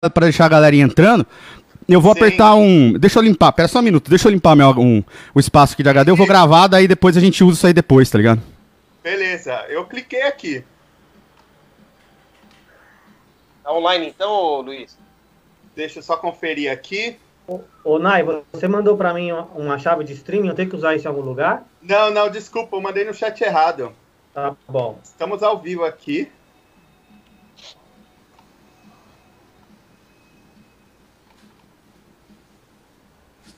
pra deixar a galera entrando. Eu vou Sim. apertar um. Deixa eu limpar, pera só um minuto, deixa eu limpar meu, um, o espaço aqui de HD. Eu vou gravar, daí depois a gente usa isso aí depois, tá ligado? Beleza, eu cliquei aqui. Tá online então, Luiz? Deixa eu só conferir aqui. Ô, ô, Nai, você mandou pra mim uma chave de streaming, eu tenho que usar isso em algum lugar? Não, não, desculpa, eu mandei no chat errado. Tá bom. Estamos ao vivo aqui.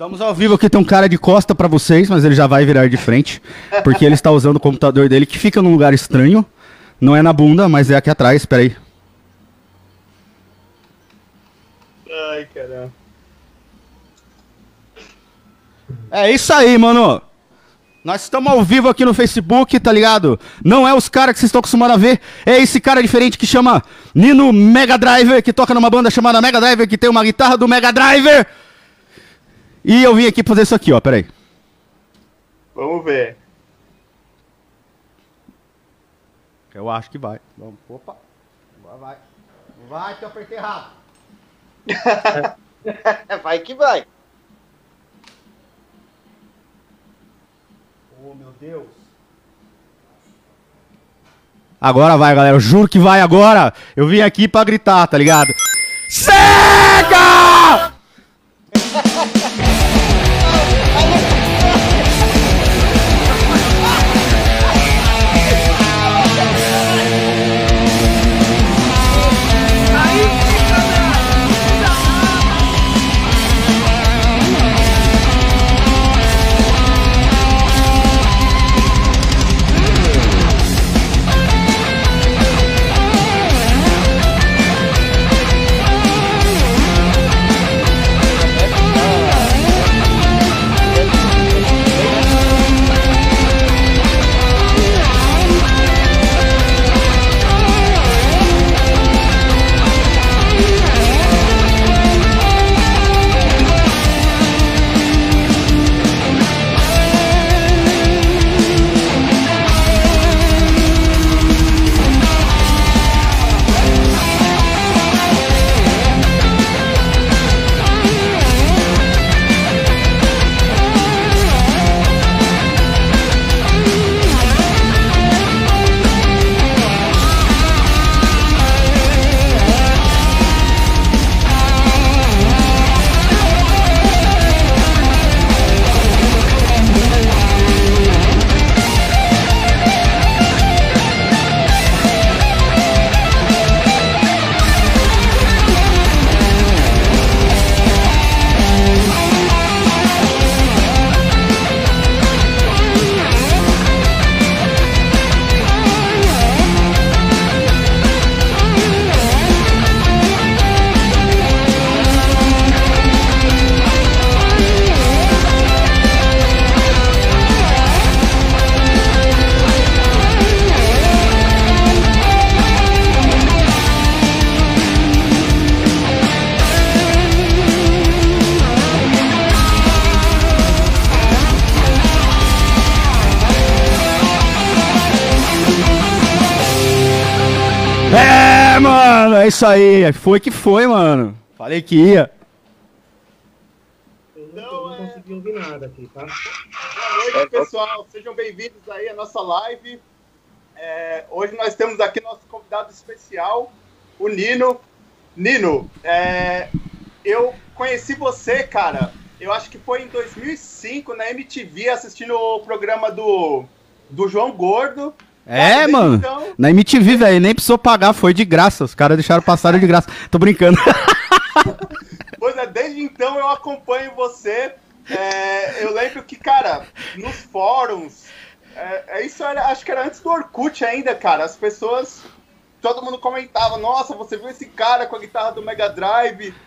Estamos ao vivo aqui, tem um cara de costa pra vocês, mas ele já vai virar de frente, porque ele está usando o computador dele que fica num lugar estranho. Não é na bunda, mas é aqui atrás, peraí. Ai, caramba. É isso aí, mano. Nós estamos ao vivo aqui no Facebook, tá ligado? Não é os caras que vocês estão acostumados a ver. É esse cara diferente que chama Nino Mega Driver, que toca numa banda chamada Mega Driver, que tem uma guitarra do Mega Driver. E eu vim aqui fazer isso aqui, ó, peraí. Vamos ver. Eu acho que vai. Vamos. Opa. Agora vai. Vai que eu apertei errado. vai que vai. Oh, meu Deus. Agora vai, galera. Eu juro que vai agora. Eu vim aqui pra gritar, tá ligado? Cega! Isso aí. Foi que foi, mano. Falei que ia. Eu Não, não, é- consegui ouvir nada aqui, tá? Boa noite, pessoal. Sejam bem-vindos aí à nossa live. É, hoje nós temos aqui nosso convidado especial, o Nino. Nino, é, eu conheci você, cara, eu acho que foi em 2005 na MTV assistindo o programa do, do João Gordo. É, Desde mano. então- Na MTV, velho, nem precisou pagar, foi de graça. Os caras deixaram passar de graça. Tô brincando. Pois é, desde então eu acompanho você. É, eu lembro que, cara, nos fóruns, é, é isso era, acho que era antes do Orkut ainda, cara. As pessoas, todo mundo comentava, nossa, você viu esse cara com a guitarra do Mega Drive?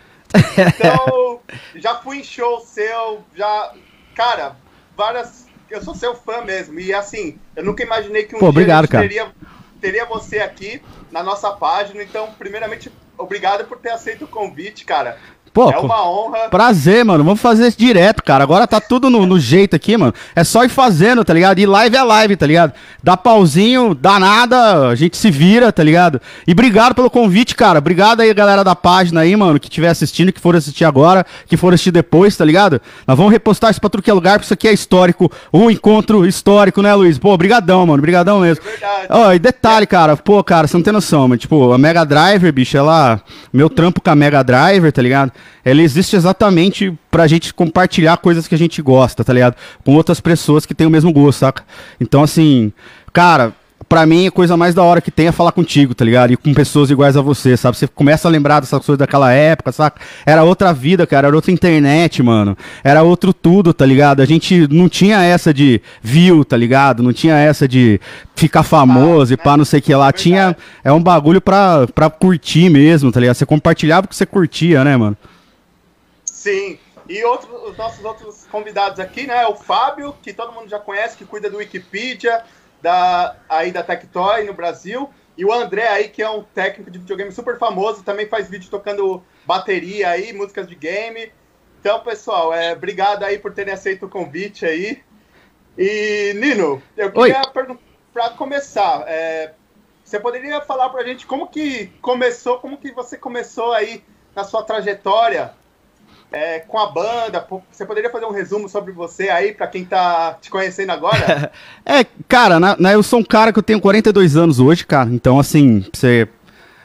Então, já fui em show seu, já, cara, várias. Eu sou seu fã mesmo. E assim, eu nunca imaginei que um Pô, dia obrigado, teria, teria você aqui na nossa página. Então, primeiramente, obrigado por ter aceito o convite, cara. Pô, é uma honra. Prazer, mano. Vamos fazer isso direto, cara. Agora tá tudo no, no, jeito aqui, mano. É só ir fazendo, tá ligado? E live é live, tá ligado? Dá pauzinho, dá nada, a gente se vira, tá ligado? E obrigado pelo convite, cara. Obrigado aí, galera da página aí, mano, que estiver assistindo, que for assistir agora, que for assistir depois, tá ligado? Nós vamos repostar isso pra tudo que é lugar, porque isso aqui é histórico. Um encontro histórico, né, Luiz? Pô, brigadão, mano. Brigadão mesmo. É verdade. Ó, oh, e detalhe, cara. Pô, cara, você não tem noção, mas, tipo, a Mega Driver, bicho, ela... Meu trampo com a Mega Driver, tá ligado? Ela existe exatamente pra gente compartilhar coisas que a gente gosta, tá ligado? Com outras pessoas que têm o mesmo gosto, saca? Então, assim, cara, pra mim, a coisa mais da hora que tem é falar contigo, tá ligado? E com pessoas iguais a você, sabe? Você começa a lembrar dessas coisas daquela época, saca? Era outra vida, cara, era outra internet, mano. Era outro tudo, tá ligado? A gente não tinha essa de view, tá ligado? Não tinha essa de ficar famoso ah, e pá, não sei o que lá. Tinha. É um bagulho pra, pra curtir mesmo, tá ligado? Você compartilhava o que você curtia, né, mano? Sim. E outro, os nossos outros convidados aqui, né? O Fábio, que todo mundo já conhece, que cuida do Wikipedia, da, aí da Tectoy no Brasil. E o André aí, que é um técnico de videogame super famoso, também faz vídeo tocando bateria aí, músicas de game. Então, pessoal, é, obrigado aí por terem aceito o convite aí. E, Nino, eu queria perguntar, para começar, é, você poderia falar pra gente como que começou, como que você começou aí na sua trajetória é, com a banda. Você poderia fazer um resumo sobre você aí, para quem tá te conhecendo agora? é, cara, na, eu sou um cara que eu tenho 42 anos hoje, cara. Então, assim, você.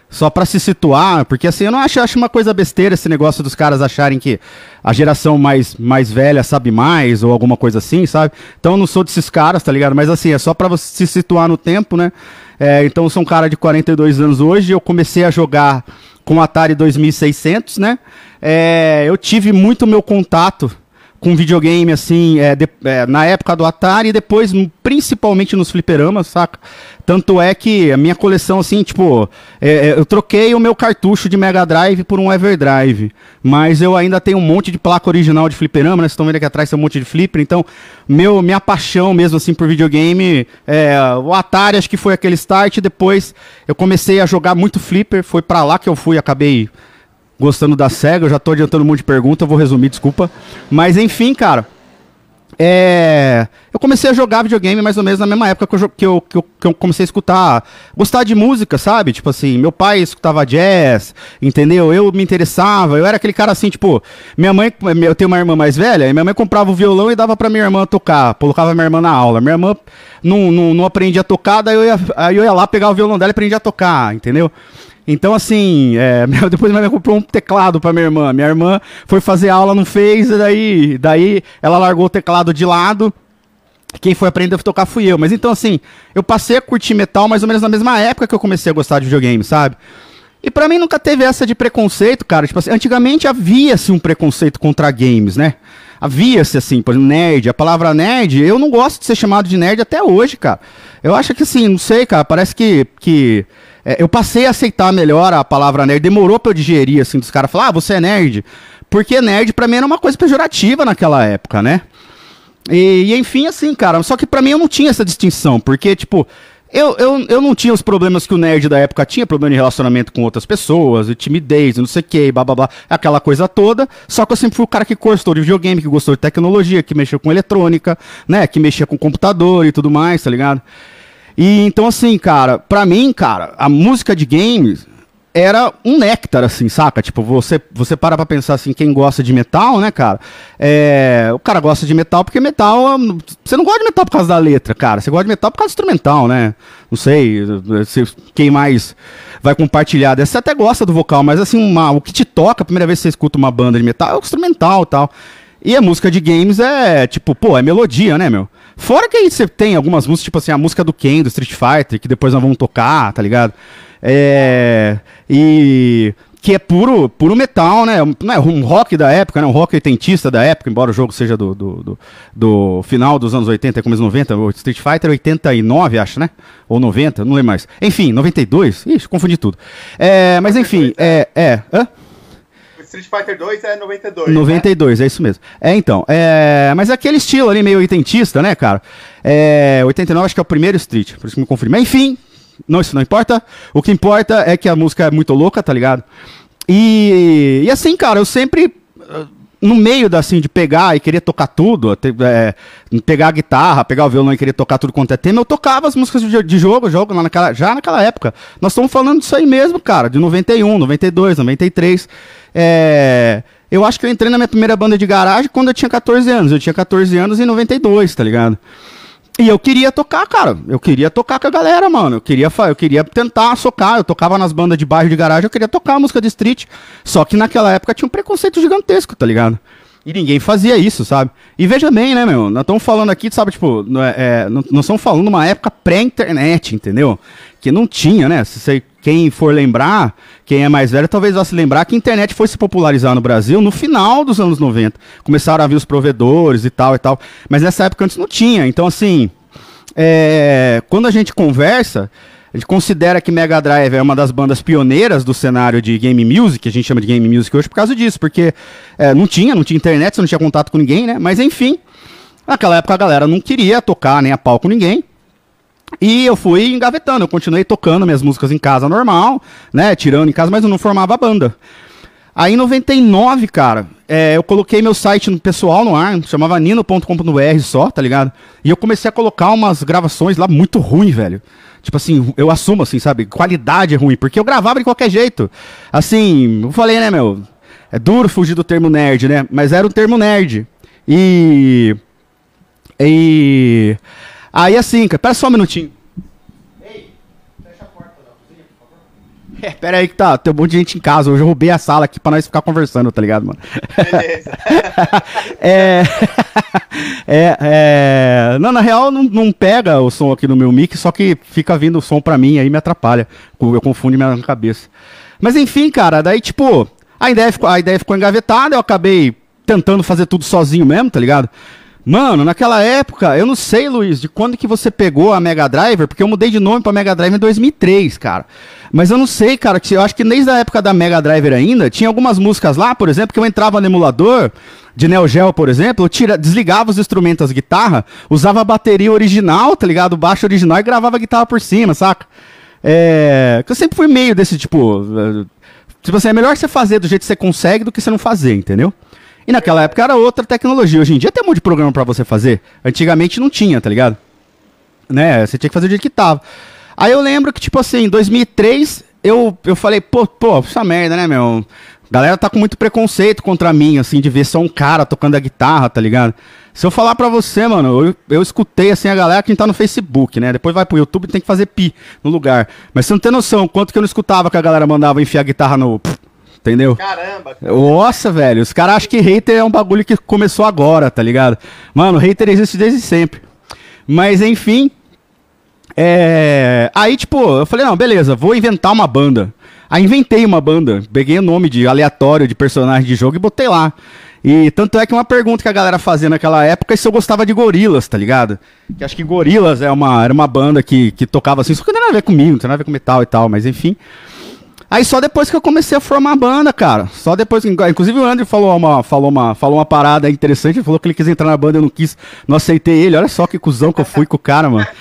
Só para se situar, porque assim, eu não acho, acho uma coisa besteira esse negócio dos caras acharem que a geração mais, mais velha sabe mais ou alguma coisa assim, sabe? Então eu não sou desses caras, tá ligado? Mas assim, é só para você se situar no tempo, né? É, então eu sou um cara de 42 anos hoje, eu comecei a jogar com o Atari 2600, né? é, eu tive muito meu contato com videogame, assim, é, de, é, na época do Atari e depois, principalmente nos fliperamas, saca? Tanto é que a minha coleção, assim, tipo, é, é eu troquei o meu cartucho de Mega Drive por um Everdrive, mas eu ainda tenho um monte de placa original de fliperama, né? Vocês estão vendo aqui atrás tem um monte de flipper, então, meu, minha paixão mesmo, assim, por videogame, é, o Atari acho que foi aquele start, depois eu comecei a jogar muito flipper, foi para lá que eu fui, acabei gostando da SEGA. Eu já tô adiantando um monte de pergunta, vou resumir, desculpa. Mas enfim, cara. É... Eu comecei a jogar videogame mais ou menos na mesma época que eu, que, eu, que, eu, que eu comecei a escutar, gostar de música, sabe? Tipo assim, meu pai escutava jazz, entendeu? Eu me interessava, eu era aquele cara assim, tipo, minha mãe, eu tenho uma irmã mais velha, e minha mãe comprava o violão e dava pra minha irmã tocar, colocava minha irmã na aula. Minha irmã não, não, não aprendia a tocar, daí eu ia, aí eu ia lá pegar o violão dela e aprendia a tocar, entendeu? Então, assim, é, depois minha mãe comprou um teclado pra minha irmã. Minha irmã foi fazer aula, não fez, e daí, daí ela largou o teclado de lado. Quem foi aprender a tocar fui eu. Mas então, assim, eu passei a curtir metal mais ou menos na mesma época que eu comecei a gostar de videogame, sabe? E para mim nunca teve essa de preconceito, cara. Tipo assim, antigamente havia-se um preconceito contra games, né? Havia-se, assim, por exemplo, nerd. A palavra nerd, eu não gosto de ser chamado de nerd até hoje, cara. Eu acho que, assim, não sei, cara, parece que, que é, eu passei a aceitar melhor a palavra nerd. Demorou pra eu digerir, assim, dos caras falar, ah, você é nerd. Porque nerd pra mim era uma coisa pejorativa naquela época, né? E, e enfim, assim, cara. Só que pra mim eu não tinha essa distinção. Porque, tipo, eu, eu, eu não tinha os problemas que o nerd da época tinha, problema de relacionamento com outras pessoas, timidez, não sei o que, blá blá blá, aquela coisa toda. Só que eu sempre fui o cara que gostou de videogame, que gostou de tecnologia, que mexeu com eletrônica, né? Que mexia com computador e tudo mais, tá ligado? E então, assim, cara, pra mim, cara, a música de games era um néctar, assim, saca? Tipo, você, você para pra pensar assim, quem gosta de metal, né, cara? É, o cara gosta de metal porque metal. Você não gosta de metal por causa da letra, cara. Você gosta de metal por causa do instrumental, né? Não sei se, quem mais vai compartilhar dessa. Você até gosta do vocal, mas assim, uma, o que te toca, a primeira vez que você escuta uma banda de metal é o instrumental e tal. E a música de games é, tipo, pô, é melodia, né, meu? Fora que aí você tem algumas músicas, tipo assim, a música do Ken, do Street Fighter, que depois nós vamos tocar, tá ligado? É. E. Que é puro, puro metal, né? Não é um rock da época, né? Um rock oitentista da época, embora o jogo seja do, do, do, do final dos anos 80 e começo 90. O Street Fighter 89, acho, né? Ou 90, não lembro mais. Enfim, 92. Ixi, confundi tudo. É, mas enfim, é. é hã? Street Fighter 2 é 92. 92, né? é isso mesmo. É, então. É, mas é aquele estilo ali meio oitentista, né, cara? É, 89 acho que é o primeiro Street, por isso que me confirma. Enfim, não, isso não importa. O que importa é que a música é muito louca, tá ligado? E, e assim, cara, eu sempre no meio da, assim, de pegar e querer tocar tudo, até, é, pegar a guitarra, pegar o violão e querer tocar tudo quanto é tema, eu tocava as músicas de, de jogo, jogo lá naquela, já naquela época. Nós estamos falando disso aí mesmo, cara, de 91, 92, 93. É, eu acho que eu entrei na minha primeira banda de garagem quando eu tinha 14 anos. Eu tinha 14 anos em 92, tá ligado? E eu queria tocar, cara. Eu queria tocar com a galera, mano. Eu queria, eu queria tentar socar. Eu tocava nas bandas de bairro de garagem, eu queria tocar a música de street. Só que naquela época tinha um preconceito gigantesco, tá ligado? E ninguém fazia isso, sabe? E veja bem, né, meu? Nós estamos falando aqui, sabe, tipo, é, é, nós estamos falando uma época pré-internet, entendeu? Que não tinha, né? Se você, quem for lembrar, quem é mais velho, talvez vá se lembrar que a internet foi se popularizar no Brasil no final dos anos 90. Começaram a vir os provedores e tal e tal. Mas nessa época antes não tinha. Então, assim, é, quando a gente conversa, a gente considera que Mega Drive é uma das bandas pioneiras do cenário de game music, que a gente chama de game music hoje por causa disso, porque é, não tinha, não tinha internet, você não tinha contato com ninguém, né? Mas enfim, naquela época a galera não queria tocar nem a pau com ninguém. E eu fui engavetando, eu continuei tocando minhas músicas em casa normal, né? Tirando em casa, mas eu não formava banda. Aí em 99, cara, é, eu coloquei meu site pessoal no ar, chamava nino.com.br só, tá ligado? E eu comecei a colocar umas gravações lá muito ruim, velho. Tipo assim, eu assumo assim, sabe? Qualidade ruim, porque eu gravava de qualquer jeito. Assim, eu falei, né, meu? É duro fugir do termo nerd, né? Mas era o termo nerd. E. E. Aí assim, cara, pera só um minutinho. Ei, fecha a porta da cozinha, por favor. É, pera aí que tá, tem um monte de gente em casa. Hoje eu roubei a sala aqui pra nós ficar conversando, tá ligado, mano? Beleza. é, é, é. Não, na real não, não pega o som aqui no meu mic, só que fica vindo o som pra mim aí me atrapalha. Eu confundo minha cabeça. Mas enfim, cara, daí tipo, a ideia ficou, a ideia ficou engavetada, eu acabei tentando fazer tudo sozinho mesmo, tá ligado? Mano, naquela época, eu não sei, Luiz, de quando que você pegou a Mega Driver, porque eu mudei de nome pra Mega Drive em 2003, cara. Mas eu não sei, cara, que eu acho que desde a época da Mega Driver ainda, tinha algumas músicas lá, por exemplo, que eu entrava no emulador de Neo Geo, por exemplo, eu tira, desligava os instrumentos das guitarras, usava a bateria original, tá ligado? O baixo original e gravava a guitarra por cima, saca? É. Que eu sempre fui meio desse tipo. eh, Tipo assim, é melhor você fazer do jeito que você consegue do que você não fazer, entendeu? E naquela época era outra tecnologia. Hoje em dia tem um monte de programa pra você fazer. Antigamente não tinha, tá ligado? Né? Você tinha que fazer do jeito que tava. Aí eu lembro que, tipo assim, em 2003, eu, eu falei, pô, pô, essa merda, né, meu? Galera tá com muito preconceito contra mim, assim, de ver só um cara tocando a guitarra, tá ligado? Se eu falar pra você, mano, eu, eu escutei, assim, a galera que tá no Facebook, né? Depois vai pro YouTube e tem que fazer pi no lugar. Mas você não tem noção quanto que eu não escutava que a galera mandava enfiar a guitarra no... Entendeu? Caramba. Nossa, velho, os caras acham que hater é um bagulho que começou agora, tá ligado? Mano, hater existe desde sempre. Mas enfim. É... Aí, tipo, eu falei, não, beleza, vou inventar uma banda. Aí inventei uma banda, peguei o nome de aleatório de personagem de jogo e botei lá. E tanto é que uma pergunta que a galera fazia naquela época é se eu gostava de gorilas, tá ligado? Que acho que gorilas é uma, era uma banda que, que tocava assim, só que não tem nada a ver comigo, não tem nada a ver com metal e tal, mas enfim. Aí só depois que eu comecei a formar a banda, cara. Só depois que. Inclusive o André falou uma, falou uma, falou uma parada interessante. Ele falou que ele quis entrar na banda, eu não quis, não aceitei ele. Olha só que cuzão que eu fui com o cara, mano.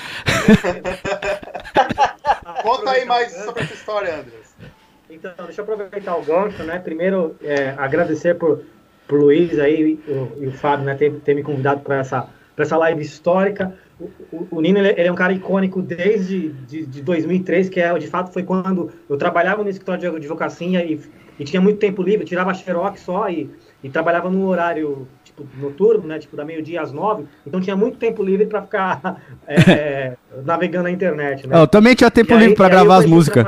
Conta aí mais sobre essa história, Andres. Então, deixa eu aproveitar o gancho, né? Primeiro, é, agradecer por, por Luiz aí e o, e o Fábio, né, ter, ter me convidado para essa, pra essa live histórica. O, o, o Nino, ele, ele é um cara icônico desde de, de 2003, que é, de fato foi quando eu trabalhava no escritório de advocacia e, e tinha muito tempo livre, tirava xerox só e, e trabalhava no horário tipo, noturno, né, tipo da meio-dia às nove, então tinha muito tempo livre para ficar é, navegando na internet, né? Eu também tinha tempo E livre eu gravar as músicas.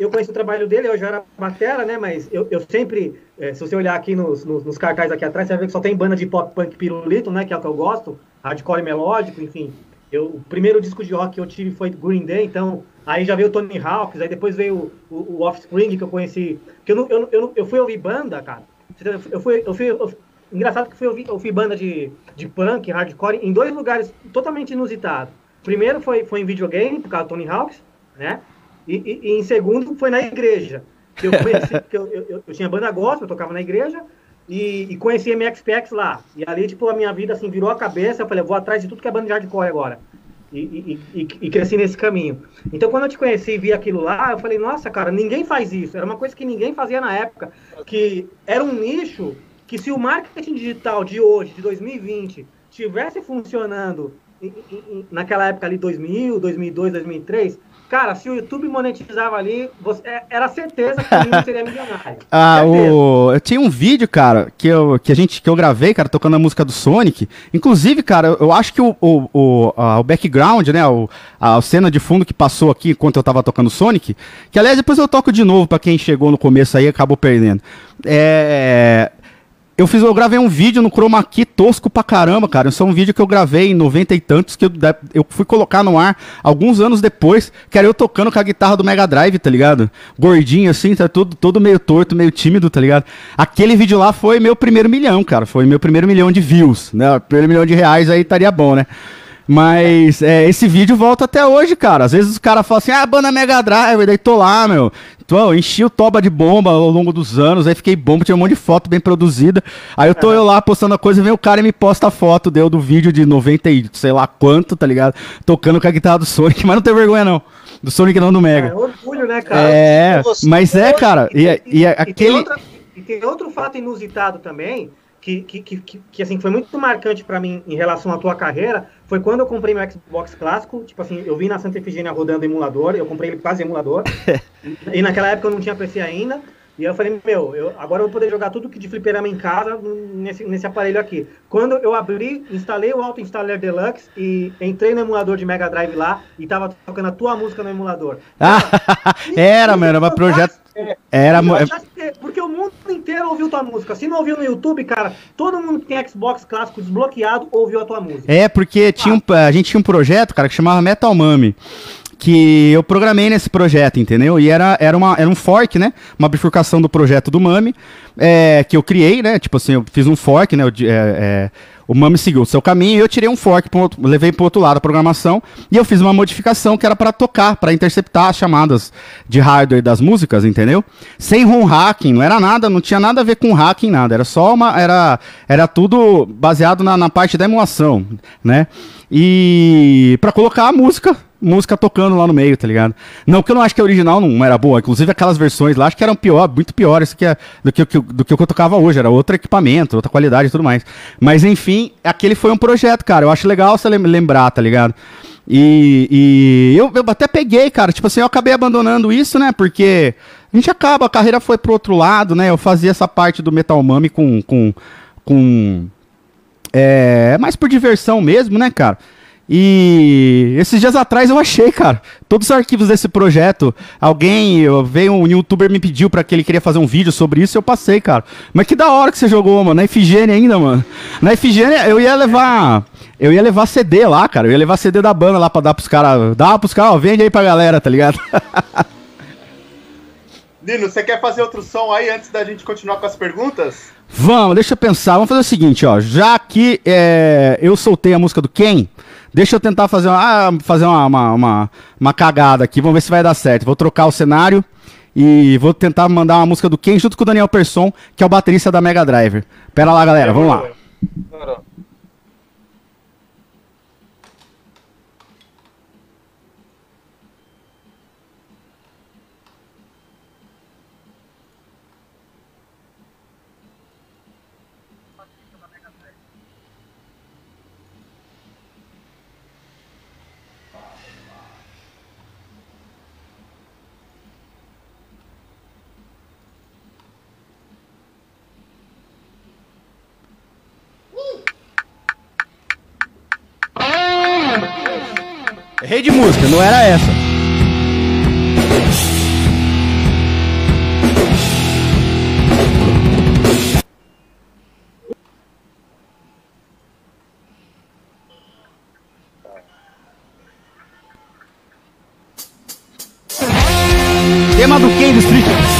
Eu conheço o trabalho dele, eu já era batera, né? Mas eu, eu sempre, eh, se você olhar aqui nos, nos, nos cartazes aqui atrás, você vai ver que só tem banda de pop punk pirulito, né? Que é o que eu gosto, hardcore melódico, enfim. Eu, o primeiro disco de rock que eu tive foi Green Day, então aí já veio o Tony Hawks, aí depois veio o, o, o Offspring que eu conheci. Porque eu, não, eu, eu, eu fui ouvir banda, cara. Eu fui, eu fui, eu- engraçado que fui ouvir, eu fui banda de, de punk, hardcore, em dois lugares totalmente inusitados. Primeiro foi, foi em videogame, por causa do Tony Hawks, né? E, e- e em segundo foi na igreja. Eu conheci, porque eu, eu, eu- tinha banda gospel, eu tocava na igreja, e, e conheci a MXPX lá. E ali, tipo, a minha vida assim virou a cabeça. Eu falei, eu vou atrás de tudo que é banda de hardcore agora. E, e, e, e, cresci nesse caminho. Então, quando eu te conheci e vi aquilo lá, eu falei, nossa, cara, ninguém faz isso. Era uma coisa que ninguém fazia na época. Que era um nicho que se o marketing digital de hoje, de 2020, tivesse funcionando naquela época ali, 2000, 2002, 2003, Cara, se o YouTube monetizava ali, você, é, era certeza que o Nino seria milionário. Ah, o, eu tinha um vídeo, cara, que eu, que a gente, que eu gravei, cara, tocando a música do Sonic. Inclusive, cara, eu acho que o, o, o, a, o background, né, o, a cena de fundo que passou aqui enquanto eu tava tocando Sonic, que aliás depois eu toco de novo para quem chegou no começo aí e acabou perdendo. É, eu fiz, eu gravei um vídeo no Chroma Key tosco pra caramba, cara. Isso é um vídeo que eu gravei em noventa e tantos, que eu, eu fui colocar no ar alguns anos depois, que era eu tocando com a guitarra do Mega Drive, tá ligado? Gordinho assim, tá todo, todo meio torto, meio tímido, tá ligado? Aquele vídeo lá foi meu primeiro milhão, cara. Foi meu primeiro milhão de views, né? Primeiro milhão de reais aí estaria bom, né? Mas é, esse vídeo volta até hoje, cara. Às vezes os caras falam assim, ah, banda Mega Drive, daí tô lá, meu. Então, enchi o toba de bomba ao longo dos anos, aí fiquei bomba, tinha um monte de foto bem produzida. Aí eu tô é. eu lá postando a coisa, vem o cara e me posta a foto deu do vídeo de 90 e sei lá quanto, tá ligado? Tocando com a guitarra do Sonic, mas não tem vergonha não. Do Sonic não do Mega. É orgulho, né, cara? É, mas é, cara. E, e, e, e aquele... Tem outra, e tem outro fato inusitado também, que, que, que, que, assim, foi muito marcante para mim em relação à tua carreira foi quando eu comprei meu Xbox clássico. Tipo assim, eu vi na Santa Efigênia rodando emulador, eu comprei ele quase emulador. e naquela época eu não tinha PC ainda. E eu falei, meu, eu, agora eu vou poder jogar tudo que de fliperama em casa nesse, nesse aparelho aqui. Quando eu abri, instalei o Auto Installer Deluxe e entrei no emulador de Mega Drive lá e tava tocando a tua música no emulador. Ah, era, mano, era um projeto. Era, porque o mundo inteiro ouviu tua música. Se não ouviu no YouTube, cara, todo mundo que tem Xbox clássico desbloqueado ouviu a tua música. É, porque tinha um, a gente tinha um projeto, cara, que chamava Metal Mummy que eu programei nesse projeto, entendeu? E era, era, uma, era um fork, né? Uma bifurcação do projeto do Mami, é, que eu criei, né? Tipo assim, eu fiz um fork, né? Eu, é, é, o Mami seguiu o seu caminho e eu tirei um fork, outro, levei para outro lado a programação e eu fiz uma modificação que era para tocar, para interceptar as chamadas de hardware das músicas, entendeu? Sem ROM hacking, não era nada, não tinha nada a ver com hacking, nada. Era só uma. Era, era tudo baseado na, na parte da emulação, né? E para colocar a música música tocando lá no meio, tá ligado? Não que eu não acho que a original não era boa, inclusive aquelas versões lá acho que eram pior, muito piores do, que, do que o que eu tocava hoje, era outro equipamento, outra qualidade e tudo mais. Mas enfim, aquele foi um projeto, cara, eu acho legal você lembrar, tá ligado? E, e eu, eu até peguei, cara, tipo assim, eu acabei abandonando isso, né, porque a gente acaba, a carreira foi pro outro lado, né, eu fazia essa parte do Metal Mummy com, com, com é, mais por diversão mesmo, né, cara? E esses dias atrás eu achei, cara, todos os arquivos desse projeto. Alguém, veio um youtuber me pediu para que ele queria fazer um vídeo sobre isso, eu passei, cara. Mas que da hora que você jogou, mano, na Efigênia ainda, mano. Na Efigênia eu ia levar, eu ia levar CD lá, cara. Eu ia levar CD da banda lá para dar pros caras, dá pros caras, ó, vende aí pra galera, tá ligado? Nino, você quer fazer outro som aí antes da gente continuar com as perguntas? Vamos, deixa eu pensar. Vamos fazer o seguinte, ó. Já que é, eu soltei a música do Ken, Deixa eu tentar fazer, uma, ah, fazer uma, uma, uma, uma cagada aqui. Vamos ver se vai dar certo. Vou trocar o cenário e vou tentar mandar uma música do Ken junto com o Daniel Persson, que é o baterista da Mega Driver. Pera lá, galera. Vamos lá. Errei de música, não era essa. Tema do Ken do Street.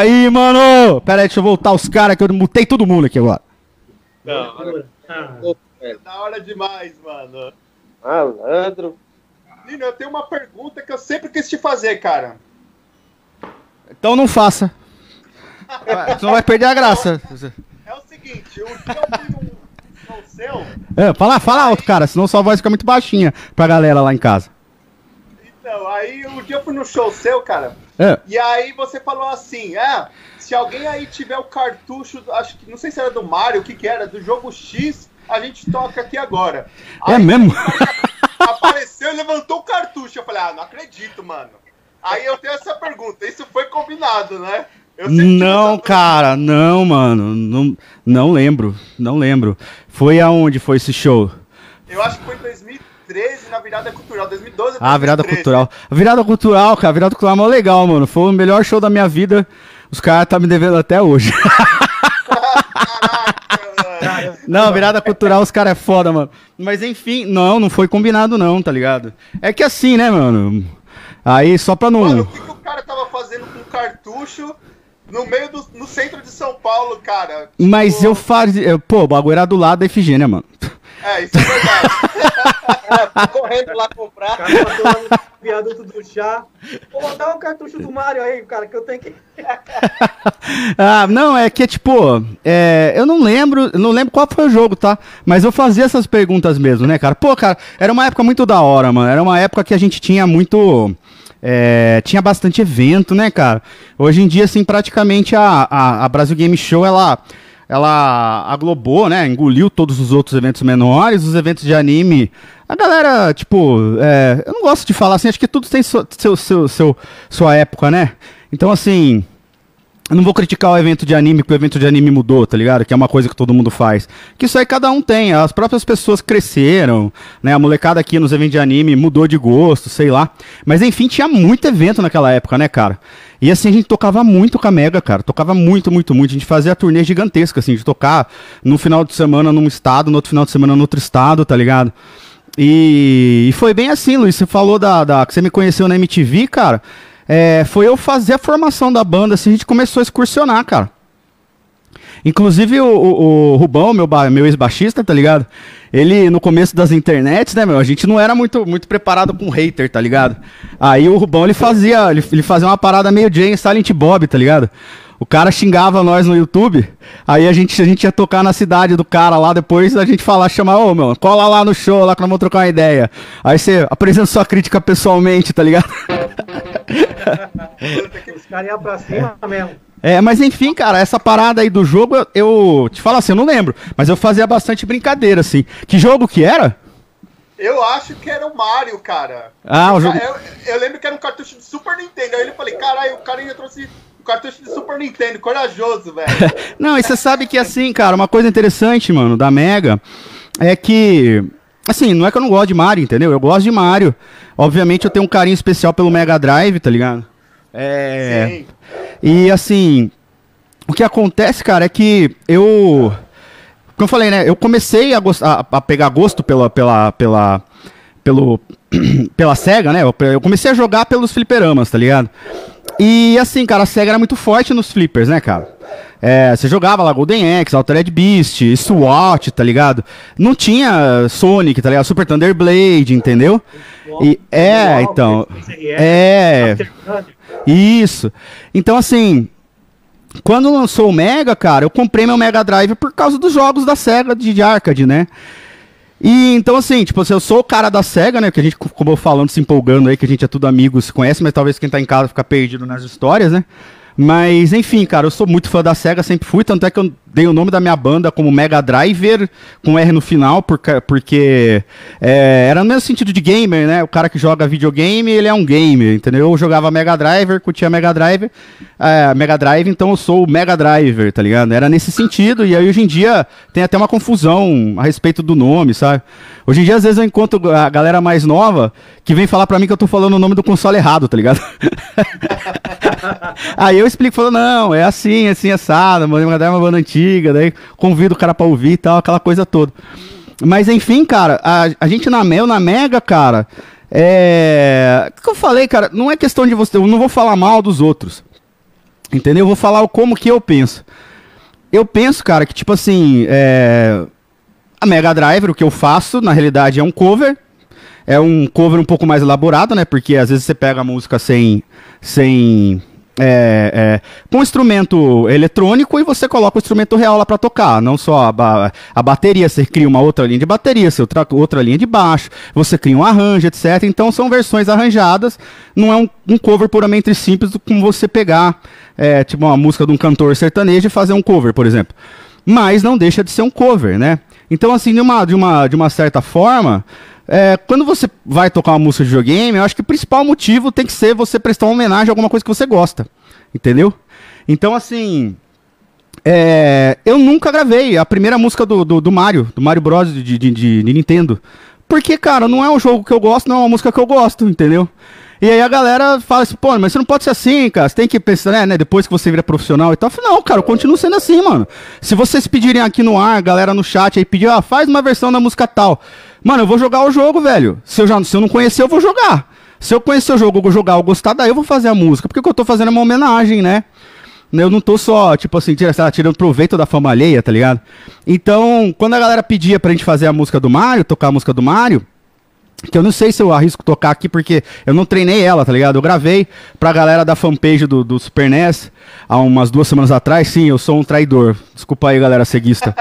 Aí, mano! Pera aí, deixa eu voltar os caras que eu mutei todo mundo aqui agora. Não, Ah. Da hora demais, mano. Malandro. Nino, eu tenho uma pergunta que eu sempre quis te fazer, cara. Então não faça. Ah, Senão vai perder a graça. É o seguinte, o dia eu fui num show seu, É, fala, fala alto, cara, senão sua voz fica muito baixinha pra galera lá em casa. então, aí um dia eu fui no show seu, cara, É. e aí você falou assim, ah, se alguém aí tiver o cartucho, acho que, não sei se era do Mario, o que que era, do jogo X, a gente toca aqui agora. É Aí mesmo? apareceu e levantou o cartucho, eu falei, ah, não acredito, mano. Aí eu tenho essa pergunta, isso foi combinado, né? Não, cara, não, mano. Não, não lembro. Não lembro. Foi aonde foi esse show? Eu acho que foi em 2013, na virada cultural, 2012 Ah, virada 2013. cultural. A virada cultural, cara, a virada cultural é mó legal, mano. Foi o melhor show da minha vida. Os caras tá me devendo até hoje. Caraca, mano. Não, virada cultural, os caras é foda, mano. Mas enfim, não, não foi combinado, não, tá ligado? É que assim, né, mano? Aí só pra não. Mano, o que, que o cara tava fazendo com cartucho no meio do no centro de São Paulo, cara? Mas Tipo, eu fazia. Pô, o bagulho era do lado da Efigênia, mano. É, isso é verdade. É, correndo lá comprar. cara lá no viaduto do chá. Pô, dá um cartucho do Mario aí, cara, que eu tenho que. Ah, não, é que tipo, é, eu não lembro, eu não lembro qual foi o jogo, tá? Mas eu fazia essas perguntas mesmo, né, cara? Pô, cara, era uma época muito da hora, mano. Era uma época que a gente tinha muito. é, tinha bastante evento, né, cara? Hoje em dia, assim, praticamente a, a, a Brasil Game Show, ela. Ela aglobou, né? Engoliu todos os outros eventos menores, os eventos de anime. A galera, tipo, é, eu não gosto de falar assim, acho que tudo tem seu, seu, seu, sua época, né? Então, assim, eu não vou criticar o evento de anime, porque o evento de anime mudou, tá ligado? Que é uma coisa que todo mundo faz. Que isso aí cada um tem. As próprias pessoas cresceram, né? A molecada aqui nos eventos de anime mudou de gosto, sei lá. Mas enfim, tinha muito evento naquela época, né, cara? E assim, a gente tocava muito com a Mega, cara. Tocava muito, muito, muito. A gente fazia turnê gigantesca, assim, de tocar no final de semana num estado, no outro final de semana no outro estado, tá ligado? E, e foi bem assim, Luiz. Você falou da, da- que você me conheceu na MTV, cara. É, foi eu fazer a formação da banda, assim, a gente começou a excursionar, cara. Inclusive o, o, o Rubão, meu, meu ex-baixista, tá ligado? Ele, no começo das internets, né, meu? A gente não era muito, muito preparado com hater, tá ligado? Aí o Rubão, ele fazia, ele, ele fazia uma parada meio Jay Silent Bob, tá ligado? O cara xingava nós no YouTube, aí a gente, a gente ia tocar na cidade do cara lá, depois a gente falar, chamar, ô, meu, cola lá no show, lá que nós vamos trocar uma ideia. Aí você apresenta sua crítica pessoalmente, tá ligado? Os caras iam pra cima mesmo. É, mas enfim, cara, essa parada aí do jogo, eu, eu te falo assim, eu não lembro, mas eu fazia bastante brincadeira, assim. Que jogo que era? Eu acho que era o Mario, cara. Ah, o jogo. eu, eu lembro que era um cartucho de Super Nintendo. Aí eu falei, caralho, o cara ainda trouxe um cartucho de Super Nintendo. Corajoso, velho. Não, e você sabe que assim, cara, uma coisa interessante, mano, da Mega é que. Assim, não é que eu não gosto de Mario, entendeu? Eu gosto de Mario. Obviamente eu tenho um carinho especial pelo Mega Drive, tá ligado? É. Sim. E assim, o que acontece, cara, é que eu. Como eu falei, né? Eu comecei a, gos- a- a pegar gosto pela. pela, pela pelo, pela SEGA, né? Eu, eu comecei a jogar pelos fliperamas, tá ligado? E assim, cara, a SEGA era muito forte nos flippers, né, cara? É, você jogava lá Golden Axe, Altered Beast, SWAT, tá ligado? Não tinha Sonic, tá ligado? Super Thunder Blade, entendeu? E, é, então. É, isso. Então, assim, quando lançou o Mega, cara, eu comprei meu Mega Drive por causa dos jogos da SEGA de, de arcade, né? E então, assim, tipo, assim, eu sou o cara da SEGA, né? Que a gente, como eu falando, se empolgando aí, que a gente é tudo amigo, se conhece, mas talvez quem tá em casa fica perdido nas histórias, né? Mas, enfim, cara, eu sou muito fã da SEGA, sempre fui, tanto é que eu dei o nome da minha banda como Mega Driver, com R no final, porque, porque é, era no mesmo sentido de gamer, né? O cara que joga videogame, ele é um gamer, entendeu? Eu jogava Mega Driver, curtia Mega Driver, é, Mega Drive, então eu sou o Mega Driver, tá ligado? Era nesse sentido, e aí hoje em dia tem até uma confusão a respeito do nome, sabe? Hoje em dia, às vezes, eu encontro a galera mais nova que vem falar pra mim que eu tô falando o nome do console errado, tá ligado? Aí eu explico, falo, não, é assim, assim, assado, Mega Drive é uma banda antiga, daí convido o cara pra ouvir e tal, aquela coisa toda. Mas enfim, cara, a, a gente na Mel, na Mega, cara, é. O que eu falei, cara, não é questão de você. Eu não vou falar mal dos outros. Entendeu? Eu vou falar como que eu penso. Eu penso, cara, que tipo assim, é... a Mega Driver, o que eu faço, na realidade, é um cover. É um cover um pouco mais elaborado, né? Porque às vezes você pega a música sem. sem é, é, com instrumento eletrônico e você coloca o instrumento real lá para tocar, não só a, ba a, bateria, você cria uma outra linha de bateria, você outra, linha de baixo, você cria um arranjo, etc. Então são versões arranjadas, não é um, um cover puramente simples como você pegar é, tipo uma música de um cantor sertanejo e fazer um cover, por exemplo. Mas não deixa de ser um cover, né? Então, assim, de uma, de uma, de uma certa forma, é, quando você vai tocar uma música de videogame, eu acho que o principal motivo tem que ser você prestar uma homenagem a alguma coisa que você gosta. Entendeu? Então, assim. É, eu nunca gravei a primeira música do, do, do Mario, do Mario Bros. De, de, de, Nintendo. Porque, cara, não é um jogo que eu gosto, não é uma música que eu gosto, entendeu? E aí a galera fala assim, pô, mas você não pode ser assim, cara. Você tem que pensar, né, né depois que você vira profissional e tal. Eu falo, não, cara, eu continuo sendo assim, mano. Se vocês pedirem aqui no ar, galera no chat aí pedir, ah, faz uma versão da música tal. Mano, eu vou jogar o jogo, velho. Se eu, já, se eu não conhecer, eu vou jogar. Se eu conhecer o jogo, jogar, eu gostar, daí eu vou fazer a música. Porque o que eu tô fazendo é uma homenagem, né? Eu não tô só, tipo assim, tirando proveito da fama alheia, tá ligado? Então, quando a galera pedia pra gente fazer a música do Mario, tocar a música do Mario, que eu não sei se eu arrisco tocar aqui porque eu não treinei ela, tá ligado? Eu gravei pra galera da fanpage do, do Super NES há umas duas semanas atrás. Sim, eu sou um traidor. Desculpa aí, galera ceguista.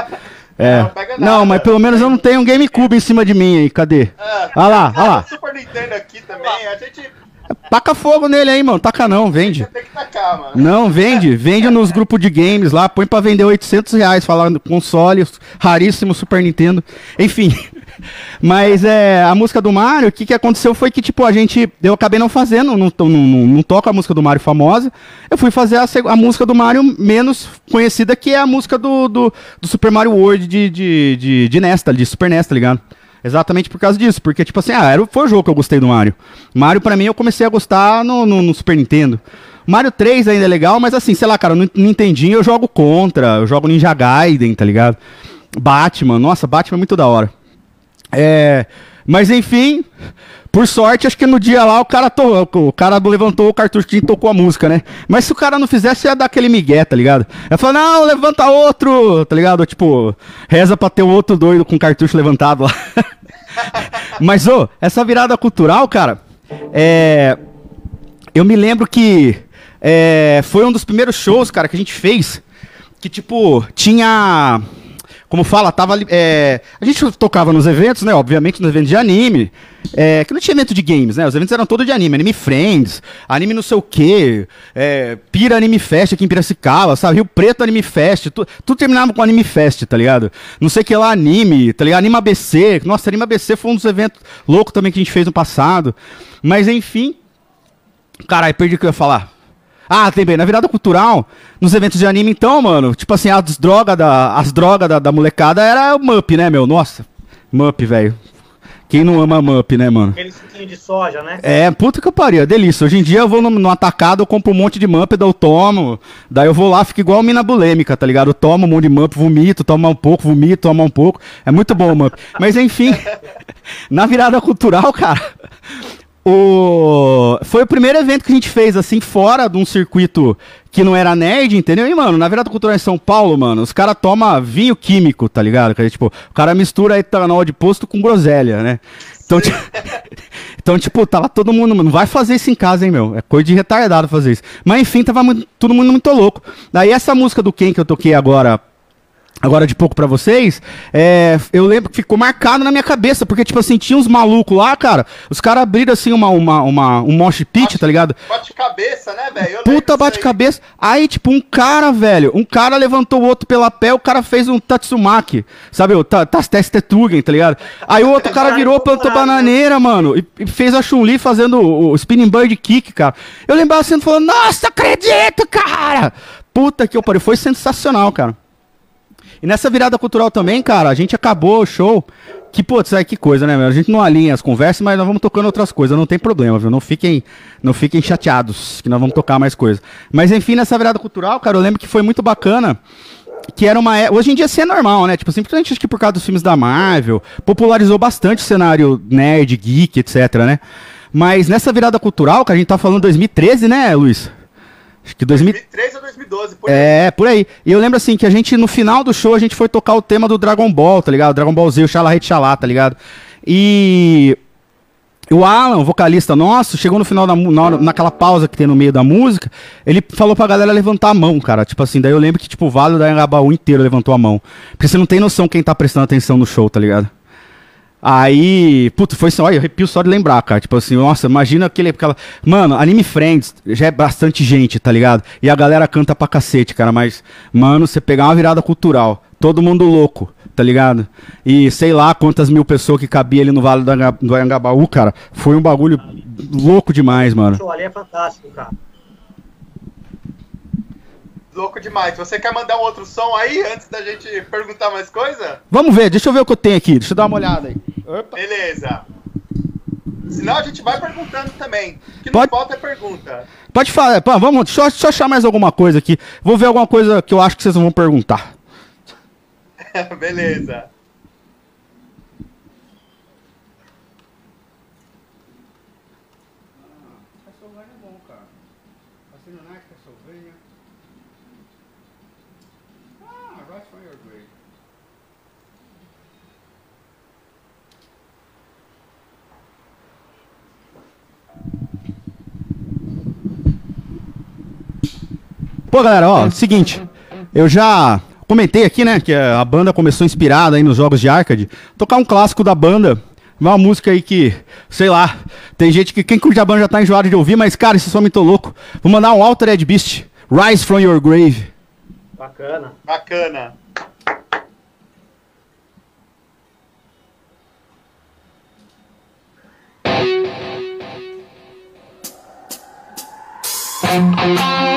É. Não, não, mas pelo menos eu não tenho um GameCube em cima de mim aí, cadê? É, olha lá, olha lá. Super Nintendo aqui também, a gente. Taca fogo nele aí, mano. Taca não, vende. Tem que tacar, mano. Não, vende. Vende nos grupos de games lá. Põe pra vender 800 reais. Falando console, raríssimo Super Nintendo. Enfim. Mas é, a música do Mario, o que, que aconteceu foi que, tipo, a gente. Eu acabei não fazendo, não, não, não, não toco a música do Mario famosa. Eu fui fazer a, a, música do Mario menos conhecida, que é a música do, do, do Super Mario World de, de, de, de Nesta, de Super Nesta, tá ligado? Exatamente por causa disso, porque, tipo assim, ah, era, foi o jogo que eu gostei do Mario. Mario, pra mim, eu comecei a gostar no, no, no Super Nintendo. Mario 3 ainda é legal, mas assim, sei lá, cara, no Nintendinho eu jogo contra, eu jogo Ninja Gaiden, tá ligado? Batman, nossa, Batman é muito da hora. É, mas enfim, por sorte, acho que no dia lá o cara, to, o cara levantou o cartuchinho e tocou a música, né? Mas se o cara não fizesse, ia dar aquele migué, tá ligado? Ia falar, não, levanta outro, tá ligado? Tipo, reza pra ter um outro doido com cartucho levantado lá. Mas, ô, essa virada cultural, cara, é. Eu me lembro que é, foi um dos primeiros shows, cara, que a gente fez. Que, tipo, tinha como fala, tava. É, a gente tocava nos eventos, né? Obviamente, nos eventos de anime. É, que não tinha evento de games, né? Os eventos eram todos de anime, anime Friends, anime não sei o quê, é, Pira Anime Fest aqui em Piracicaba, sabe? Rio Preto Anime Fest, tu, tudo terminava com Anime Fest, tá ligado? Não sei que lá, anime, tá ligado? Anime ABC. Nossa, Anime ABC foi um dos eventos loucos também que a gente fez no passado. Mas enfim. Caralho, perdi o que eu ia falar. Ah, tem bem, na virada cultural, nos eventos de anime, então, mano, tipo assim, as drogas da, as drogas da, da molecada era o Mup, né, meu? Nossa, Mup, velho. Quem não ama Mup, né, mano? Aquele suquinho de soja, né? É, puta que eu pariu, é delícia. Hoje em dia eu vou no, no atacado, eu compro um monte de Mup, daí eu tomo. Daí eu vou lá, fico igual mina bulêmica, tá ligado? Eu tomo um monte de Mup, vomito, tomo um pouco, vomito, tomo um pouco. É muito bom o Mup. Mas enfim, na virada cultural, cara, o... Foi o primeiro evento que a gente fez, assim, fora de um circuito que não era nerd, entendeu? E, mano, na verdade, cultural em São Paulo, mano, os caras tomam vinho químico, tá ligado? Que, tipo, o cara mistura etanol de posto com groselha, né? Então, tipo, então, tipo, tava todo mundo, não vai fazer isso em casa, hein, meu? É coisa de retardado fazer isso. Mas, enfim, tava muito, todo mundo muito louco. Daí, essa música do Ken que eu toquei agora agora de pouco para vocês, é, eu lembro que ficou marcado na minha cabeça, porque, tipo assim, tinha uns malucos lá, cara, os caras abriram, assim, uma, uma, uma, um mosh pit, bate, tá ligado? Bate-cabeça, né, velho? Puta bate-cabeça. Aí. aí, tipo, um cara, velho, um cara levantou o outro pela pé, o cara fez um Tatsumaki, sabe, o Tastetetugen, tá ligado? Aí o outro cara virou, plantou bananeira, mano, e, e fez a Chun-Li fazendo o, o spinning bird kick, cara. Eu lembrava assim, falando, nossa, acredito, cara! Puta que eu pariu, foi sensacional, cara. E nessa virada cultural também, cara, a gente acabou o show. Que, putz, aí que coisa, né, meu? A gente não alinha as conversas, mas nós vamos tocando outras coisas, não tem problema, viu? Não fiquem, não fiquem chateados, que nós vamos tocar mais coisas. Mas enfim, nessa virada cultural, cara, eu lembro que foi muito bacana. Que era uma. É, hoje em dia isso é normal, né? Tipo, simplesmente acho que por causa dos filmes da Marvel, popularizou bastante o cenário nerd, geek, etc, né? Mas nessa virada cultural, que a gente tá falando 2013, né, Luiz? Acho que 2000... 2013 ou 2012, por aí. É, por aí. E eu lembro assim que a gente, no final do show, a gente foi tocar o tema do Dragon Ball, tá ligado? Dragon Ball Z, o Xalá Xalá, tá ligado? E o Alan, o vocalista nosso, chegou no final da na naquela pausa que tem no meio da música, ele falou pra galera levantar a mão, cara. Tipo assim, daí eu lembro que tipo o Vale da Engabaú inteiro levantou a mão. Porque você não tem noção quem tá prestando atenção no show, tá ligado? Aí, puto, foi assim, olha, eu arrepio só de lembrar, cara. Tipo assim, nossa, imagina aquele, aquela. Mano, Anime Friends já é bastante gente, tá ligado? E a galera canta pra cacete, cara. Mas, mano, você pegar uma virada cultural, todo mundo louco, tá ligado? E sei lá quantas mil pessoas que cabia ali no Vale do Anga- do Anhangabaú, cara. Foi um bagulho louco demais, O mano. show ali é fantástico, cara. Louco demais. Você quer mandar um outro som aí antes da gente perguntar mais coisa? Vamos ver, deixa eu ver o que eu tenho aqui. Deixa eu dar uma olhada aí. Beleza. Senão a gente vai perguntando também. O que Pode- não falta é pergunta. Pode falar, pá, vamos, deixa eu, deixa eu achar mais alguma coisa aqui. Vou ver alguma coisa que eu acho que vocês vão perguntar. Beleza. Pô, galera, ó, seguinte. Eu já comentei aqui, né, que a banda começou inspirada aí nos jogos de arcade. Tocar um clássico da banda. Uma música aí que, sei lá, tem gente que quem curte a banda já tá enjoado de ouvir, mas, cara, esse som é muito louco. Vou mandar um Altered Beast, Rise From Your Grave. Bacana. Bacana.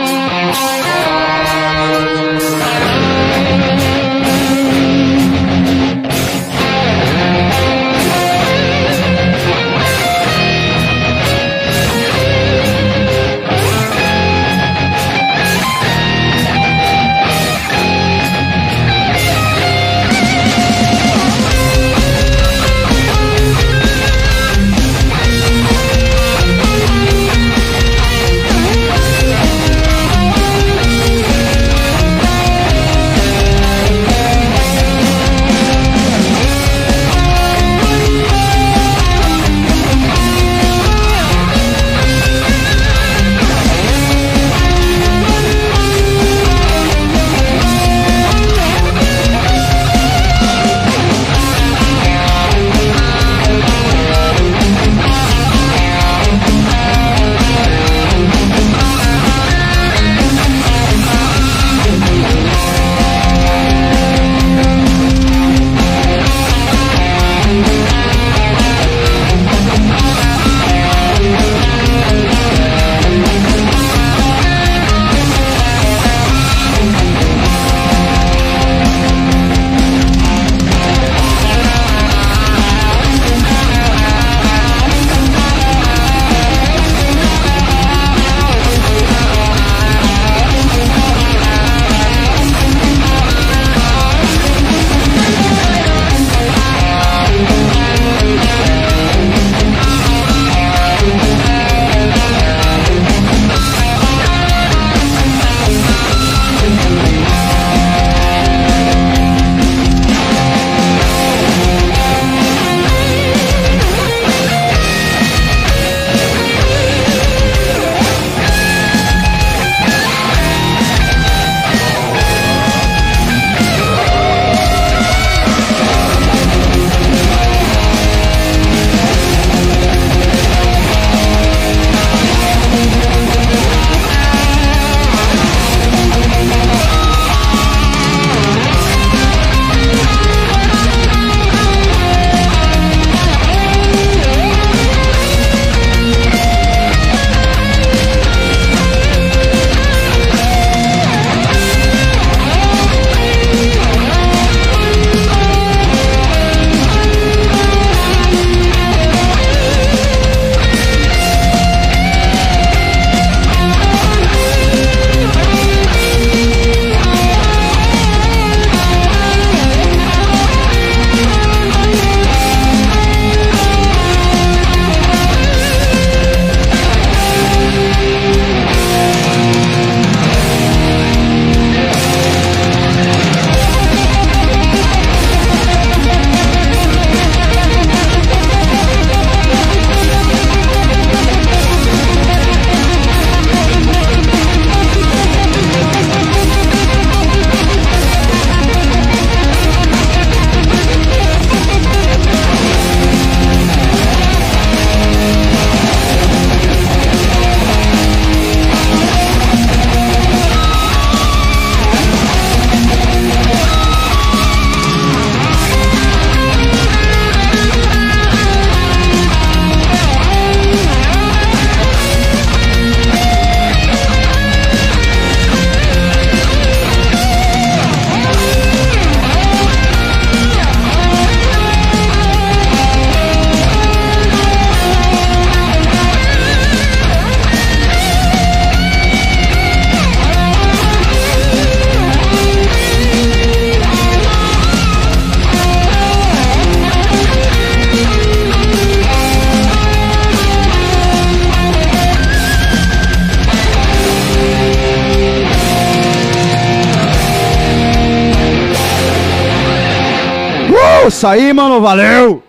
isso aí, mano. Valeu!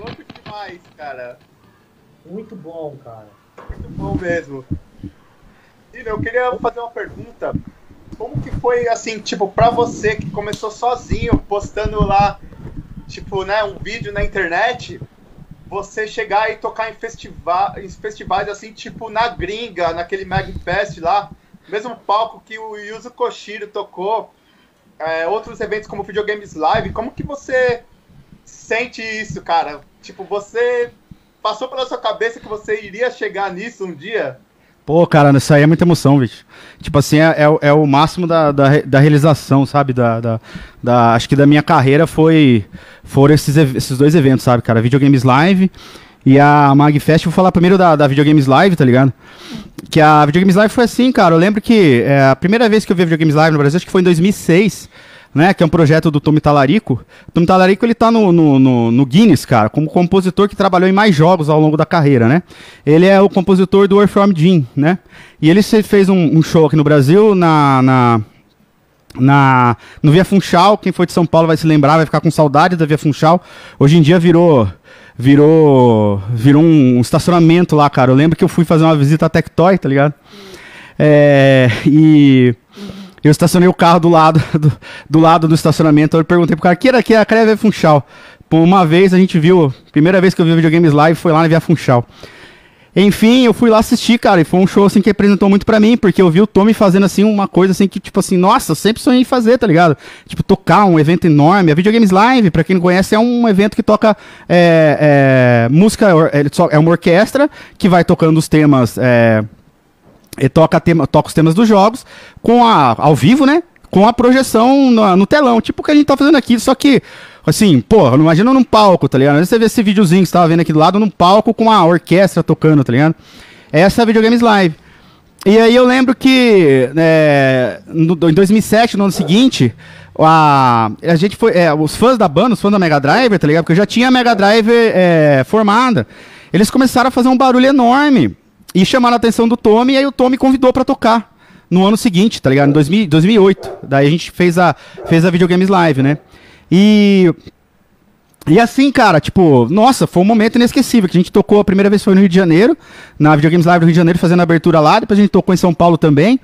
Louco demais, cara. Muito bom, cara. Muito bom mesmo. Ciro, eu queria fazer uma pergunta. Como que foi, assim, tipo, pra você que começou sozinho, postando lá, tipo, né, um vídeo na internet, você chegar e tocar em, festiva em festivais, assim, tipo, na gringa, naquele Magfest lá, mesmo palco que o Yuzo Koshiro tocou, é, outros eventos como Videogames Live, como que você sente isso, cara? Tipo, você passou pela sua cabeça que você iria chegar nisso um dia? Pô, cara, isso aí é muita emoção, bicho. Tipo assim, é, é, é o máximo da, da, da, realização, sabe? Da, da, da, acho que da minha carreira foi foram esses, esses dois eventos, sabe, cara? Videogames Live e a MagFest. Vou falar primeiro da, da Videogames Live, tá ligado? Que a Videogames Live foi assim, cara. Eu lembro que é, a primeira vez que eu vi a Videogames Live no Brasil, acho que foi em 2006 né, que é um projeto do Tommy Talarico. O Tommy Talarico ele tá no, no, no, no, Guinness, cara, como compositor que trabalhou em mais jogos ao longo da carreira, né? Ele é o compositor do Earthworm Jim, né? E ele fez um, um, show aqui no Brasil na, na na no Via Funchal, quem foi de São Paulo vai se lembrar, vai ficar com saudade da Via Funchal. Hoje em dia virou virou virou um, estacionamento lá, cara. Eu lembro que eu fui fazer uma visita a Tectoy, tá ligado? É, e eu estacionei o carro do lado do, do lado do estacionamento. Eu perguntei pro cara, que era aqui? A Creve Funchal. Por uma vez a gente viu, primeira vez que eu vi videogames live foi lá na Via Funchal. Enfim, eu fui lá assistir, cara, e foi um show assim que representou muito para mim, porque eu vi o Tommy fazendo assim uma coisa assim que tipo assim, nossa, eu sempre sonhei em fazer, tá ligado? Tipo tocar um evento enorme. A Videogames Live, para quem não conhece, é um evento que toca é, é, música, é uma orquestra que vai tocando os temas é, e toca, tema, toca os temas dos jogos com a, ao vivo, né? Com a projeção no, no, telão, tipo o que a gente tá fazendo aqui, só que, assim, não imagina num palco, tá ligado? Você vê esse videozinho que você tava vendo aqui do lado, num palco com a orquestra tocando, tá ligado? Essa é a Videogames Live. E aí eu lembro que é, no, em 2007, no ano seguinte, a, a gente foi. É, os fãs da banda, os fãs da Mega Drive, tá ligado? Porque eu já tinha a Mega Drive é, formada. Eles começaram a fazer um barulho enorme. E chamaram a atenção do Tommy, e aí o Tommy convidou para tocar no ano seguinte, tá ligado? Em 2000, 2008. Daí a gente fez a, fez a Videogames Live, né? E. E assim, cara, tipo, nossa, foi um momento inesquecível. Que a gente tocou a primeira vez foi no Rio de Janeiro, na Videogames Live do Rio de Janeiro, fazendo a abertura lá. Depois a gente tocou em São Paulo também.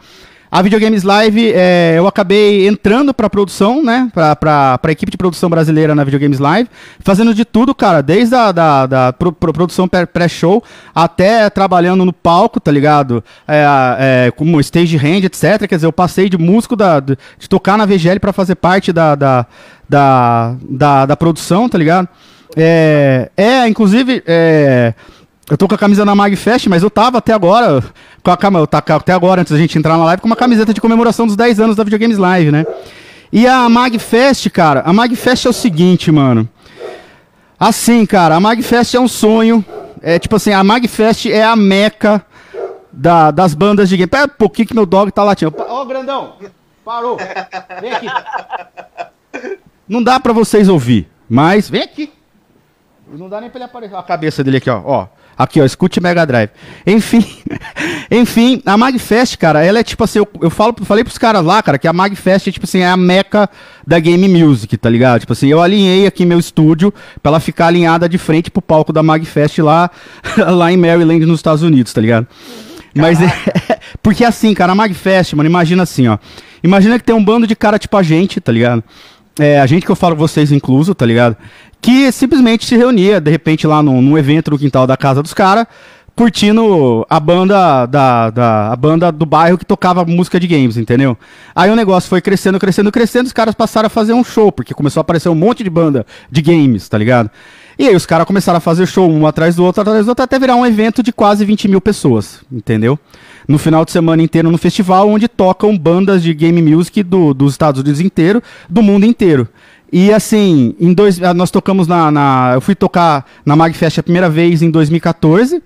A Videogames Live, é, eu acabei entrando pra produção, né? Pra, pra, pra equipe de produção brasileira na Videogames Live, fazendo de tudo, cara, desde a da, da pro, pro produção pré-show até trabalhando no palco, tá ligado? É, é, como stage hand, etc. Quer dizer, eu passei de músico da, de, de tocar na VGL para fazer parte da, da, da, da, da produção, tá ligado? É, é inclusive, é, eu tô com a camisa na MagFest, mas eu tava até agora, com a eu tava até agora, antes da gente entrar na live, com uma camiseta de comemoração dos 10 anos da Videogames Live, né? E a MagFest, cara, a MagFest é o seguinte, mano. Assim, cara, a MagFest é um sonho. É tipo assim, a MagFest é a meca da, das bandas de game. Pera um pouquinho que meu dog tá latindo. Ó, oh, grandão, parou. Vem aqui. Não dá pra vocês ouvir, mas vem aqui. Não dá nem pra ele aparecer. A cabeça dele aqui, ó. ó. Aqui, ó, escute Mega Drive. Enfim, enfim, a Magfest, cara, ela é tipo assim, eu, eu falo, falei pros caras lá, cara, que a Magfest é tipo assim, é a meca da game music, tá ligado? Tipo assim, eu alinhei aqui meu estúdio pra ela ficar alinhada de frente pro palco da Magfest lá, lá em Maryland, nos Estados Unidos, tá ligado? Mas é, porque assim, cara, a Magfest, mano, imagina assim, ó. Imagina que tem um bando de cara tipo a gente, tá ligado? É, a gente que eu falo vocês incluso, tá ligado? que simplesmente se reunia, de repente, lá num, num evento no quintal da casa dos caras, curtindo a banda da, da a banda do bairro que tocava música de games, entendeu? Aí o negócio foi crescendo, crescendo, crescendo, os caras passaram a fazer um show, porque começou a aparecer um monte de banda de games, tá ligado? E aí os caras começaram a fazer show um atrás do outro, atrás do outro, até virar um evento de quase 20 mil pessoas, entendeu? No final de semana inteiro no festival, onde tocam bandas de game music do, dos Estados Unidos inteiro, do mundo inteiro. E assim, em dois, ah, nós tocamos na, na, Eu fui tocar na Magfest a primeira vez em 2014.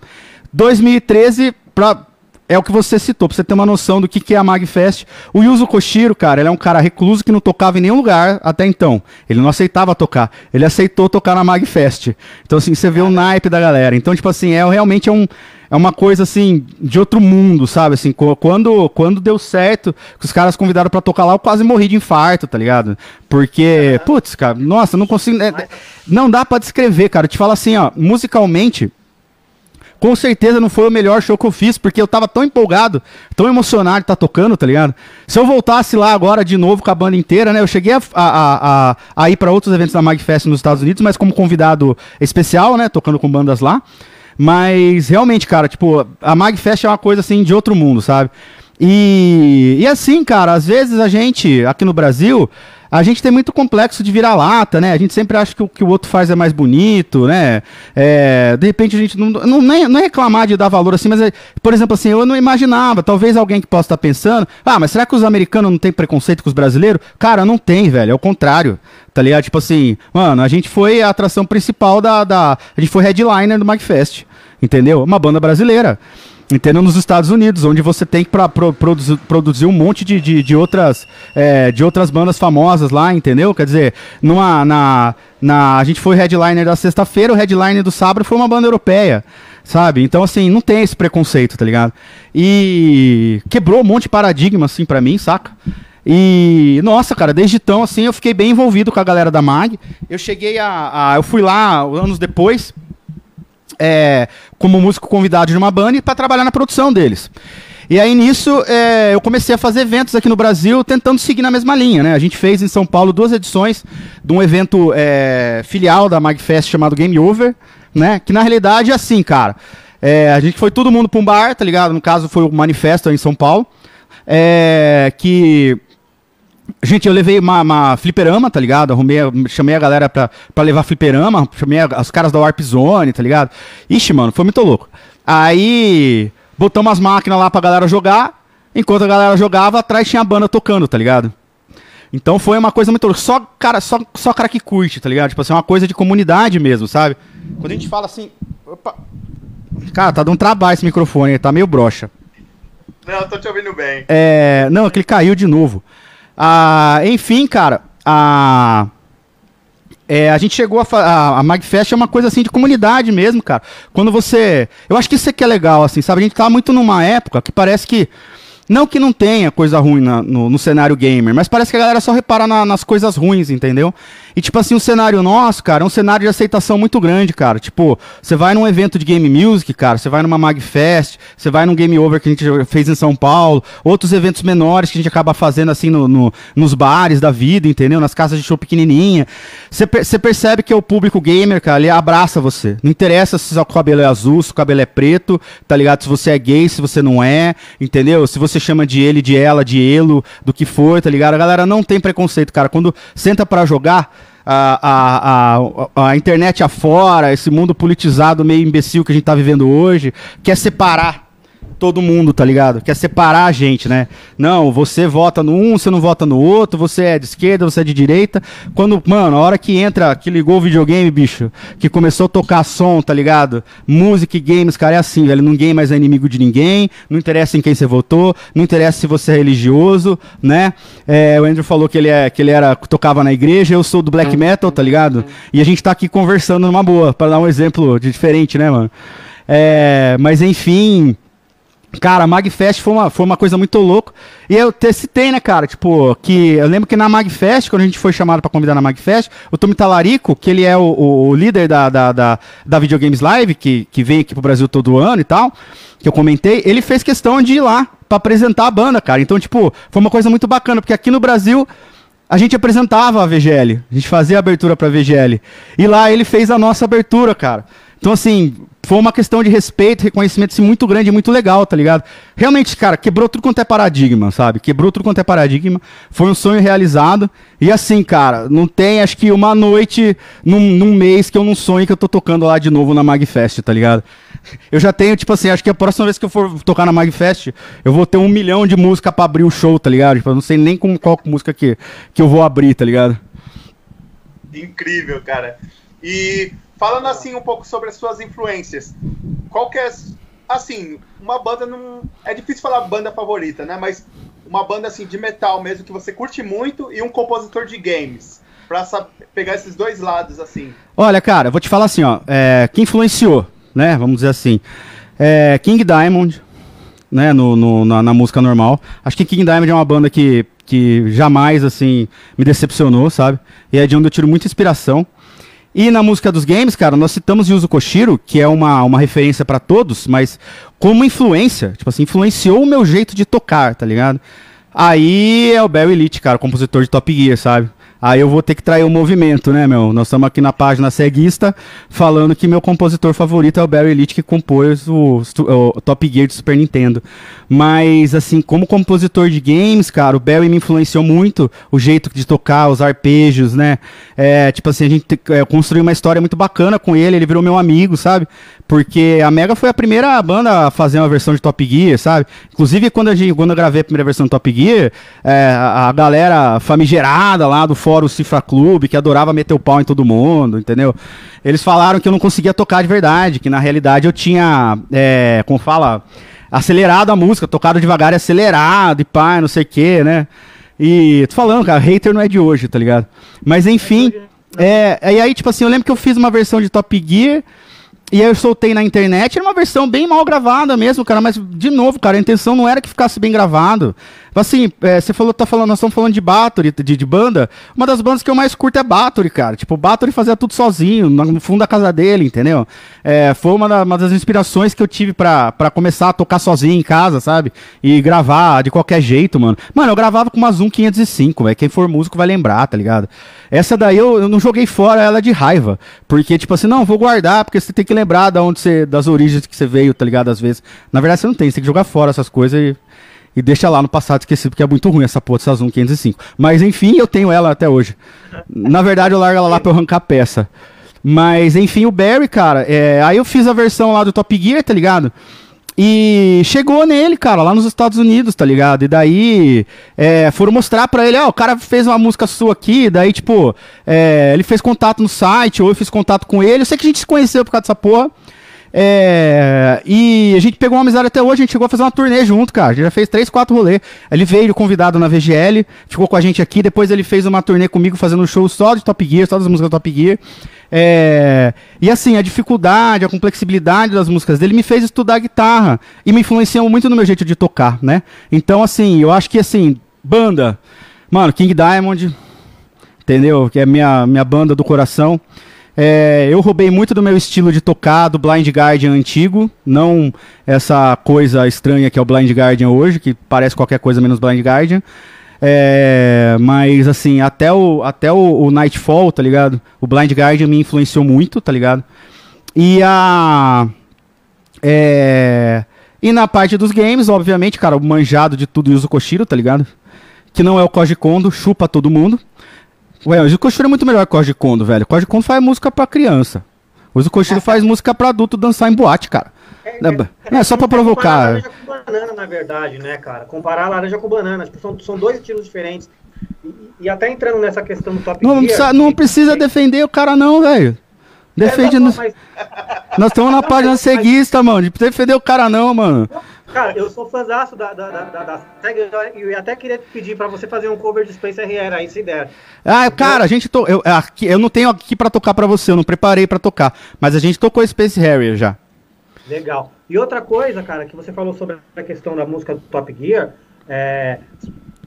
2013, pra, é o que você citou, pra você ter uma noção do que, que é a MagFest. O Yuzo Koshiro, cara, ele é um cara recluso que não tocava em nenhum lugar até então. Ele não aceitava tocar. Ele aceitou tocar na MagFest. Então, assim, você vê o naipe da galera. Então, tipo assim, é realmente é um é uma coisa assim de outro mundo, sabe? Assim, quando, quando deu certo, que os caras convidaram para tocar lá, eu quase morri de infarto, tá ligado? Porque, putz, cara, nossa, não consigo. É, não dá para descrever, cara. Eu te falo assim, ó, musicalmente. Com certeza não foi o melhor show que eu fiz, porque eu tava tão empolgado, tão emocionado de estar tá tocando, tá ligado? Se eu voltasse lá agora de novo com a banda inteira, né? Eu cheguei a, a, a, a ir para outros eventos da MagFest nos Estados Unidos, mas como convidado especial, né? Tocando com bandas lá. Mas realmente, cara, tipo, a MagFest é uma coisa assim de outro mundo, sabe? E, e assim, cara, às vezes a gente, aqui no Brasil, a gente tem muito complexo de virar lata, né? A gente sempre acha que o que o outro faz é mais bonito, né? É, de repente a gente não, não, é, não é reclamar de dar valor assim, mas, é, por exemplo, assim, eu não imaginava, talvez alguém que possa estar pensando, ah, mas será que os americanos não têm preconceito com os brasileiros? Cara, não tem, velho, é o contrário, tá ligado? Tipo assim, mano, a gente foi a atração principal da, da a gente foi headliner do MagFest, entendeu? Uma banda brasileira entendeu? Nos Estados Unidos, onde você tem que pro, produzir, produzir um monte de, de, de outras, é, de outras bandas famosas lá, entendeu? Quer dizer, numa, na, na, a gente foi headliner da sexta-feira, o headliner do sábado foi uma banda europeia, sabe? Então, assim, não tem esse preconceito, tá ligado? E quebrou um monte de paradigma, assim, pra mim, saca? E, nossa, cara, desde então, assim, eu fiquei bem envolvido com a galera da MAG. Eu cheguei a. a eu fui lá anos depois é, como músico convidado de uma banda para trabalhar na produção deles. E aí nisso é, eu comecei a fazer eventos aqui no Brasil, tentando seguir na mesma linha, né? A gente fez em São Paulo duas edições de um evento é, filial da Magfest chamado Game Over, né? Que na realidade é assim, cara. É, a gente foi todo mundo para um bar, tá ligado? No caso foi o Manifesto em São Paulo. É, que Gente, eu levei uma, uma fliperama, tá ligado? Arrumei, chamei a galera pra, pra levar fliperama, chamei a, os caras da Warp Zone, tá ligado? Ixi, mano, foi muito louco. Aí, botamos as máquinas lá pra galera jogar, enquanto a galera jogava, atrás tinha a banda tocando, tá ligado? Então foi uma coisa muito louca. Só cara, só, só cara que curte, tá ligado? Tipo assim, uma coisa de comunidade mesmo, sabe? Quando a gente fala assim. Opa! Cara, tá dando trabalho esse microfone, tá meio broxa. Não, tô te ouvindo bem. É. Não, é que ele caiu de novo. Ah, enfim, cara, a. É, a gente chegou a, a, a Magfest é uma coisa assim de comunidade mesmo, cara. Quando você. Eu acho que isso aqui é legal, assim, sabe? A gente tá muito numa época que parece que não que não tenha coisa ruim na, no, no, cenário gamer, mas parece que a galera só repara na, nas coisas ruins, entendeu? E, tipo assim, o cenário nosso, cara, é um cenário de aceitação muito grande, cara. Tipo, você vai num evento de game music, cara, você vai numa Magfest, você vai num Game Over que a gente fez em São Paulo, outros eventos menores que a gente acaba fazendo, assim, no, no nos bares da vida, entendeu? Nas casas de show pequenininha. Você per percebe que é o público gamer, cara, ele abraça você. Não interessa se o cabelo é azul, se o cabelo é preto, tá ligado? Se você é gay, se você não é, entendeu? Se você chama de ele, de ela, de elo, do que for, tá ligado? A galera não tem preconceito, cara. Quando senta para jogar, a, a, a, a internet afora, esse mundo politizado meio imbecil que a gente tá vivendo hoje, quer separar todo mundo, tá ligado? Quer separar a gente, né? Não, você vota no um, você não vota no outro, você é de esquerda, você é de direita. Quando, mano, a hora que entra, que ligou o videogame, bicho, que começou a tocar som, tá ligado? Música e games, cara, é assim, velho. Ninguém mais é inimigo de ninguém, não interessa em quem você votou, não interessa se você é religioso, né? É, o Andrew falou que ele, é, que ele era, tocava na igreja, eu sou do black metal, tá ligado? E a gente tá aqui conversando numa boa, para dar um exemplo de diferente, né, mano? É, mas enfim, Cara, a MagFest foi uma, foi uma coisa muito louca. E eu te citei, né, cara? Tipo, que eu lembro que na MagFest, quando a gente foi chamado para convidar na MagFest, o Tommy Talarico, que ele é o, o, o líder da, da, da, da Videogames Live, que, que vem aqui pro Brasil todo ano e tal, que eu comentei, ele fez questão de ir lá para apresentar a banda, cara. Então, tipo, foi uma coisa muito bacana, porque aqui no Brasil a gente apresentava a VGL, a gente fazia a abertura pra VGL. E lá ele fez a nossa abertura, cara. Então, assim, foi uma questão de respeito, reconhecimento assim, muito grande, muito legal, tá ligado? Realmente, cara, quebrou tudo quanto é paradigma, sabe? Quebrou tudo quanto é paradigma. Foi um sonho realizado. E assim, cara, não tem, acho que uma noite num, num mês que eu não sonho que eu tô tocando lá de novo na Magfest, tá ligado? Eu já tenho, tipo assim, acho que a próxima vez que eu for tocar na Magfest, eu vou ter um milhão de música pra abrir o show, tá ligado? Tipo, eu não sei nem com qual música que, que eu vou abrir, tá ligado? Incrível, cara. E falando assim um pouco sobre as suas influências, qual que é assim, uma banda não. É difícil falar banda favorita, né? Mas uma banda assim de metal mesmo que você curte muito e um compositor de games. Pra pegar esses dois lados, assim. Olha, cara, vou te falar assim, ó. É, que influenciou, né? Vamos dizer assim. É, King Diamond, né? No, no- na, na música normal. Acho que King Diamond é uma banda que, que jamais, assim, me decepcionou, sabe? E é de onde eu tiro muita inspiração. E na música dos games, cara, nós citamos Yuzo Koshiro, que é uma, uma referência pra todos, mas como influência, tipo assim, influenciou o meu jeito de tocar, tá ligado? Aí é o Barry Elite, cara, compositor de Top Gear, sabe? Aí eu vou ter que trair o movimento, né, meu? Nós estamos aqui na página ceguista falando que meu compositor favorito é o Barry Elite, que compôs o, o Top Gear de Super Nintendo. Mas, assim, como compositor de games, cara, o Barry me influenciou muito o jeito de tocar, os arpejos, né? É, tipo assim, a gente é, construiu uma história muito bacana com ele, ele virou meu amigo, sabe? Porque a Mega foi a primeira banda a fazer uma versão de Top Gear, sabe? Inclusive, quando, a gente, quando eu gravei a primeira versão do Top Gear, é, a, a galera famigerada lá do Fórum Cifra Clube, que adorava meter o pau em todo mundo, entendeu? Eles falaram que eu não conseguia tocar de verdade, que na realidade eu tinha, é, como fala, acelerado a música, tocado devagar e acelerado e pá, não sei o que, né? E tô falando, cara, hater não é de hoje, tá ligado? Mas enfim, é, e aí, tipo assim, eu lembro que eu fiz uma versão de Top Gear. E aí eu soltei na internet, era uma versão bem mal gravada mesmo, cara, mas de novo, cara, a intenção não era que ficasse bem gravado. Assim, é, você falou, tá falando, nós estamos falando de Bathory, de, de banda, uma das bandas que eu mais curto é Bathory, cara. Tipo, Bathory fazia tudo sozinho, no fundo da casa dele, entendeu? É, foi uma, da- uma das inspirações que eu tive pra começar a tocar sozinho em casa, sabe? E gravar de qualquer jeito, mano. Mano, eu gravava com uma Zoom 505, velho. Quem for músico vai lembrar, tá ligado? Essa daí eu, eu não joguei fora ela de raiva. Porque, tipo assim, não, vou guardar, porque você tem que lembrar da onde você, das origens que você veio, tá ligado? Às vezes. Na verdade, você não tem, você tem que jogar fora essas coisas e, e deixa lá no passado esquecido, porque é muito ruim essa porra dessa Zoom 505. Mas enfim, eu tenho ela até hoje. Na verdade, eu largo ela lá pra eu arrancar a peça. Mas enfim, o Barry, cara, é, aí eu fiz a versão lá do Top Gear, tá ligado? E chegou nele, cara, lá nos Estados Unidos, tá ligado? E daí é, foram mostrar pra ele, ó, o cara fez uma música sua aqui, daí, tipo, é, ele fez contato no site, ou eu fiz contato com ele. Eu sei que a gente se conheceu por causa dessa porra. É, e a gente pegou uma amizade até hoje, a gente chegou a fazer uma turnê junto, cara. A gente já fez três, quatro rolês. Ele veio convidado na VGL, ficou com a gente aqui. Depois ele fez uma turnê comigo fazendo um show só de Top Gear, só das músicas do Top Gear. É, e assim, a dificuldade, a complexibilidade das músicas dele me fez estudar guitarra e me influenciou muito no meu jeito de tocar, né? Então, assim, eu acho que assim, banda, mano, King Diamond, entendeu? Que é minha, minha banda do coração. É, eu roubei muito do meu estilo de tocar do Blind Guardian antigo, não essa coisa estranha que é o Blind Guardian hoje, que parece qualquer coisa menos Blind Guardian. É, mas assim, até o, até o, o Nightfall, tá ligado? O Blind Guardian me influenciou muito, tá ligado? E a. É, e na parte dos games, obviamente, cara, o manjado de tudo Yuzo Koshiro, tá ligado? Que não é o Koji Kondo, chupa todo mundo. Ué, o Koshiro é muito melhor que o Koji Kondo, velho. O Koji Kondo faz música pra criança. O Koshiro faz música pra adulto dançar em boate, cara. Não é, não é só pra Comparar provocar. laranja com banana, na verdade, né, cara? Comparar laranja com banana. Tipo, são, são dois estilos diferentes. E, e até entrando nessa questão do Top Não, Gear, precisa, não precisa defender o cara, não, velho. Defende. É, não, nós mas, nós estamos na página mas- ceguista, mano. De defender o cara, não, mano. Cara, eu sou fãzaço da, da, da, da, SEGA e eu até queria pedir pra você fazer um cover de Space RR aí, se der. Ah, cara, a gente to... eu, aqui, eu não tenho aqui pra tocar pra você, eu não preparei pra tocar. Mas a gente tocou Space Harrier já. Legal. E outra coisa, cara, que você falou sobre a questão da música do Top Gear, é,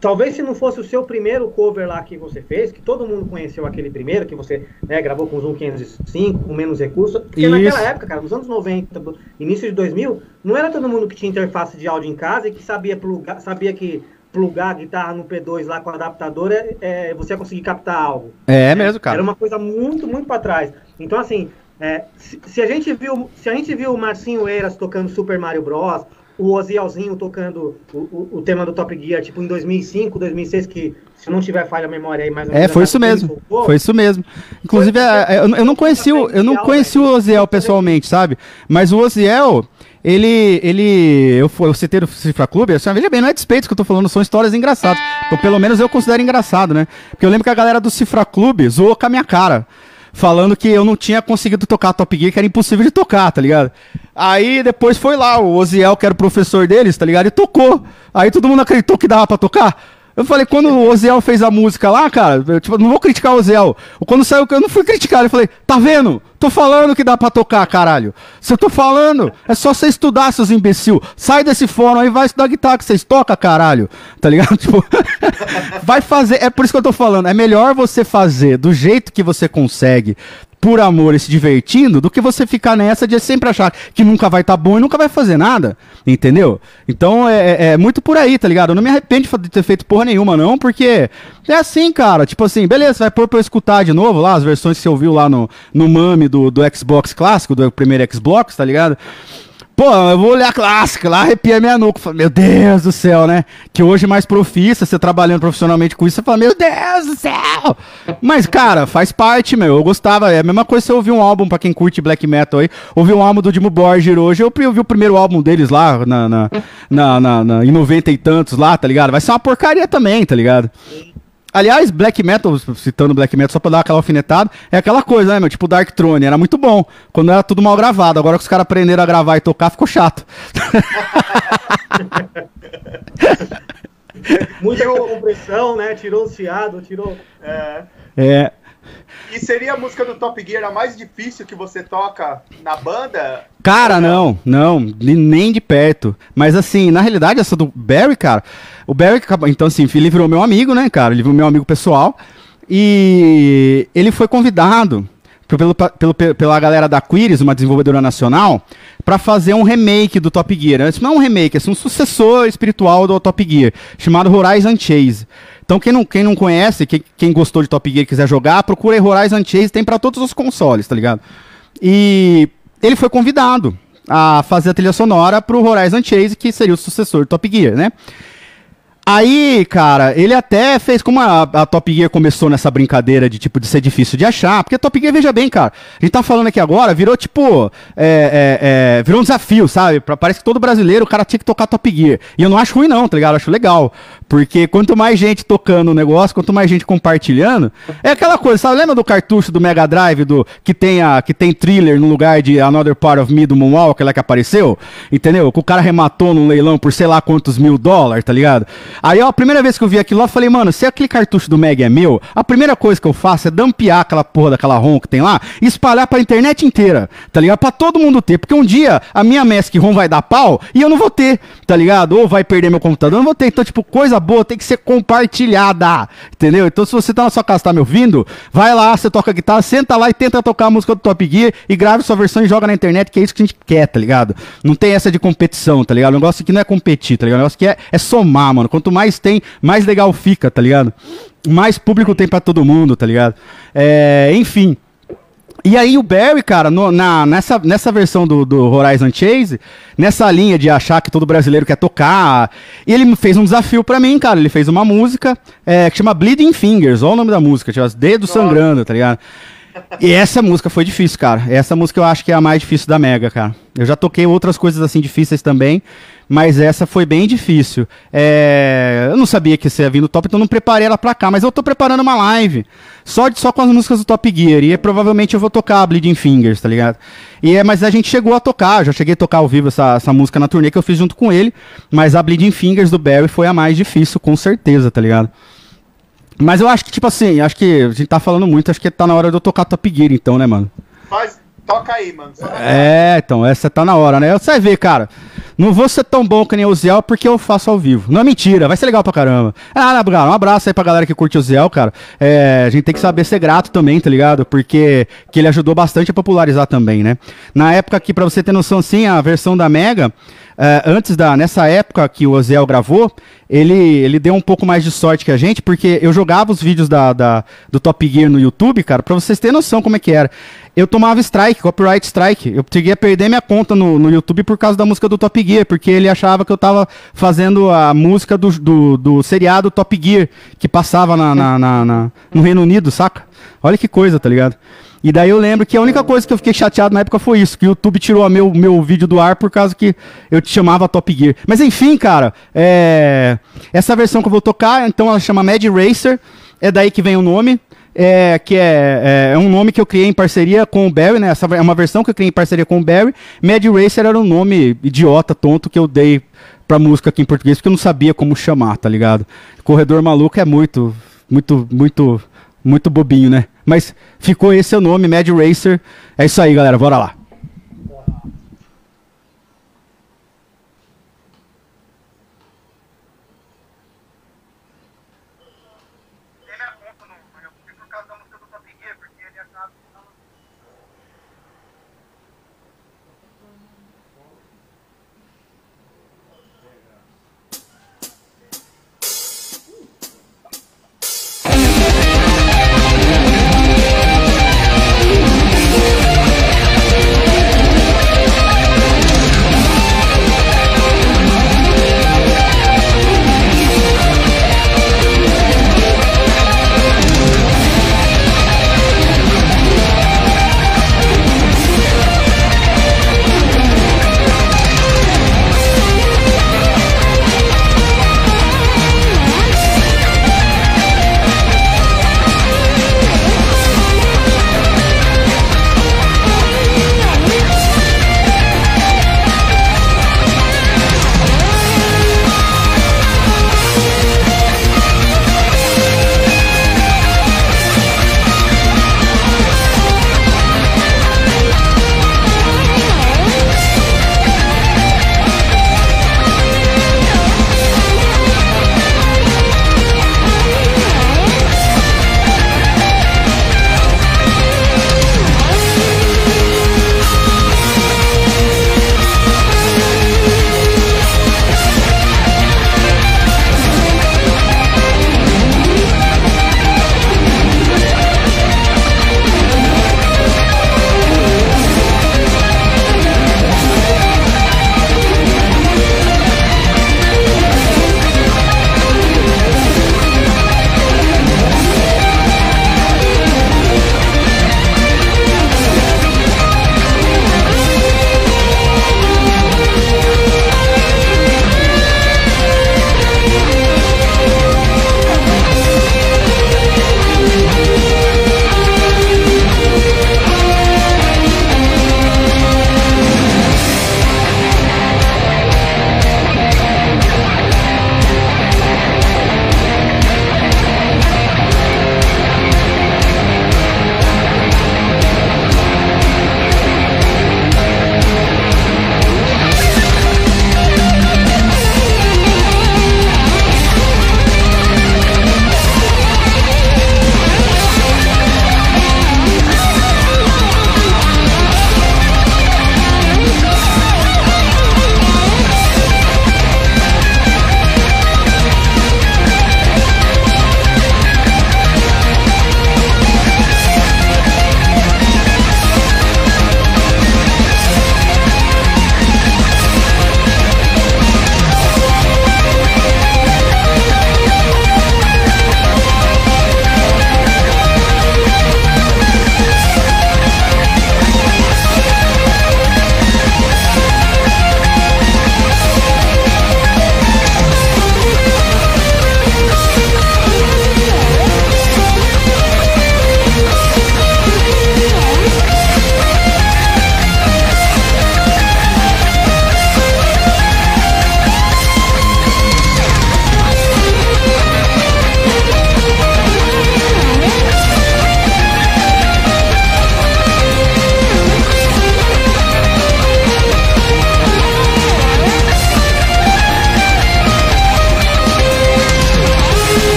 talvez se não fosse o seu primeiro cover lá que você fez, que todo mundo conheceu aquele primeiro, que você né, gravou com Zoom 505, com menos recursos, porque Isso. naquela época, cara, nos anos 90, início de 2000, não era todo mundo que tinha interface de áudio em casa e que sabia plugar, sabia que plugar a guitarra no P2 lá com o adaptador, é, é, você ia conseguir captar algo. É mesmo, cara. Era uma coisa muito, muito para trás. Então, assim, é, se, se a gente viu, se a gente viu o Marcinho Eiras tocando Super Mario Bros, o Ozielzinho tocando o, o, o tema do Top Gear, tipo, em 2005, 2006, que, se não tiver falha a memória aí, mais ou É, menos, foi a isso mesmo. soltou, Foi isso mesmo. Inclusive, Foi- é, é, eu, eu não conheci o, eu não conheci o Oziel pessoalmente, sabe? Mas o Oziel, ele, ele, eu fui, eu citei o Cifra Clube, assim, veja bem, não é despeito que eu tô falando, são histórias engraçadas. Então, pelo menos eu considero engraçado, né? Porque eu lembro que a galera do Cifra Clube zoou com a minha cara. Falando que eu não tinha conseguido tocar Top Gear, que era impossível de tocar, tá ligado? Aí depois foi lá, o Oziel, que era o professor deles, tá ligado? E tocou. Aí todo mundo acreditou que dava pra tocar. Eu falei, quando o Oziel fez a música lá, cara, eu, tipo, não vou criticar o Oziel. Quando saiu, eu não fui criticar, eu falei, tá vendo? Tô falando que dá pra tocar, caralho. Se eu tô falando, é só você estudar, seus imbecil. Sai desse fórum aí, vai estudar guitarra que vocês tocam, caralho. Tá ligado? Tipo, vai fazer, é por isso que eu tô falando, é melhor você fazer do jeito que você consegue, por amor e se divertindo do que você ficar nessa de sempre achar que nunca vai estar tá bom e nunca vai fazer nada. Entendeu? Então é, é, é, muito por aí, tá ligado? Eu não me arrependo de ter feito porra nenhuma, não, porque é assim, cara. Tipo assim, beleza, vai pôr pra eu escutar de novo lá as versões que você ouviu lá no, no MAME do, do Xbox clássico, do primeiro Xbox, tá ligado? Pô, eu vou olhar a clássica lá, arrepia minha nuca. Meu Deus do céu, né? Que hoje mais profissa, você trabalhando profissionalmente com isso, você fala, meu Deus do céu! Mas, cara, faz parte, meu. Eu gostava. É a mesma coisa se eu ouvir um álbum, pra quem curte black metal aí, ouvir um álbum do Dimo Borgir hoje, eu ouvi o primeiro álbum deles lá, na, na, na, na, em noventa e tantos lá, tá ligado? Vai ser uma porcaria também, tá ligado? Aliás, Black Metal, citando Black Metal só pra dar aquela alfinetada, é aquela coisa, né, meu? Tipo Dark Throne, era muito bom, quando era tudo mal gravado. Agora que os caras aprenderam a gravar e tocar, ficou chato. Muita compressão, né? Tirou o chiado, tirou. É. É. E seria a música do Top Gear a mais difícil que você toca na banda? Cara, não, não, nem de perto. Mas assim, na realidade, essa do Barry, cara, o Barry, então assim, ele virou meu amigo, né, cara? Ele virou meu amigo pessoal. E ele foi convidado pelo, pelo, pela galera da Quiris, uma desenvolvedora nacional, para fazer um remake do Top Gear. Não é um remake, é um sucessor espiritual do Top Gear, chamado Horizon Chase. Então, quem não, quem não conhece, quem, quem gostou de Top Gear e quiser jogar, procura Horizon Chase, tem para todos os consoles, tá ligado? E ele foi convidado a fazer a trilha sonora pro Horizon Chase, que seria o sucessor do Top Gear, né? Aí, cara, ele até fez como a, a, Top Gear começou nessa brincadeira de tipo de ser difícil de achar, porque a Top Gear, veja bem, cara, a gente tá falando aqui agora, virou tipo, é, é, é, virou um desafio, sabe? Pra, parece que todo brasileiro, o cara tinha que tocar Top Gear. E eu não acho ruim não, tá ligado? Eu acho legal. Porque quanto mais gente tocando o negócio, quanto mais gente compartilhando, é aquela coisa, sabe? Lembra do cartucho do Mega Drive do que tem a que tem thriller no lugar de Another Part of Me do Moonwalker lá que apareceu? Entendeu? Que o cara rematou num leilão por sei lá quantos mil dólares, tá ligado? Aí, ó, a primeira vez que eu vi aquilo lá, eu falei, mano, se aquele cartucho do Mega é meu, a primeira coisa que eu faço é dampear aquela porra daquela ROM que tem lá e espalhar pra internet inteira, tá ligado? Pra todo mundo ter. Porque um dia a minha Mask ROM vai dar pau e eu não vou ter, tá ligado? Ou vai perder meu computador, eu não vou ter. Então, tipo, coisa boa tem que ser compartilhada, entendeu? Então, se você tá na sua casa, tá me ouvindo, vai lá, você toca guitarra, senta lá e tenta tocar a música do Top Gear e grave sua versão e joga na internet, que é isso que a gente quer, tá ligado? Não tem essa de competição, tá ligado? O negócio aqui não é competir, tá ligado? O negócio aqui é, é somar, mano. Quanto mais tem, mais legal fica, tá ligado? Mais público tem para todo mundo, tá ligado? É, enfim. E aí o Barry, cara, no, na, nessa, nessa versão do, do Horizon Chase, nessa linha de achar que todo brasileiro quer tocar, ele fez um desafio para mim, cara. Ele fez uma música é, que chama Bleeding Fingers, olha o nome da música, tipo, Dedos Sangrando, tá ligado? E essa música foi difícil, cara. Essa música eu acho que é a mais difícil da Mega, cara. Eu já toquei outras coisas assim difíceis também, mas essa foi bem difícil. É... Eu não sabia que você ia vir no top, então não preparei ela pra cá, mas eu tô preparando uma live só, de, só com as músicas do Top Gear, e provavelmente eu vou tocar Bleeding Fingers, tá ligado? E é, mas a gente chegou a tocar, já cheguei a tocar ao vivo essa, essa música na turnê que eu fiz junto com ele, mas a Bleeding Fingers do Barry foi a mais difícil, com certeza, tá ligado? Mas eu acho que, tipo assim, acho que a gente tá falando muito, acho que tá na hora de eu tocar Top Gear, então, né, mano? Faz, toca aí, mano. É, então, essa tá na hora, né? Você vai ver, cara. Não vou ser tão bom que nem o Zé porque eu faço ao vivo. Não é mentira, vai ser legal pra caramba. Ah, um abraço aí pra galera que curte o Zé, cara. É, a gente tem que saber ser grato também, tá ligado? Porque que ele ajudou bastante a popularizar também, né? Na época que, pra você ter noção, sim, a versão da Mega Uh, antes da. Nessa época que o Oziel gravou, ele, ele deu um pouco mais de sorte que a gente, porque eu jogava os vídeos da, da, do Top Gear no YouTube, cara, pra vocês terem noção como é que era. Eu tomava strike, copyright strike. Eu cheguei a perder minha conta no, no YouTube por causa da música do Top Gear, porque ele achava que eu tava fazendo a música do, do, do seriado Top Gear, que passava na, na, na, na no Reino Unido, saca? Olha que coisa, tá ligado? E daí eu lembro que a única coisa que eu fiquei chateado na época foi isso, que o YouTube tirou meu, meu vídeo do ar por causa que eu te chamava Top Gear. Mas enfim, cara, é... essa versão que eu vou tocar, então ela chama Mad Racer, é daí que vem o nome. É, que é, é, é um nome que eu criei em parceria com o Barry, né? Essa é uma versão que eu criei em parceria com o Barry. Mad Racer era um nome idiota, tonto que eu dei pra música aqui em português, porque eu não sabia como chamar, tá ligado? Corredor Maluco é muito, muito, muito, muito bobinho, né? Mas ficou esse o nome, Mad Racer. É isso aí, galera, bora lá.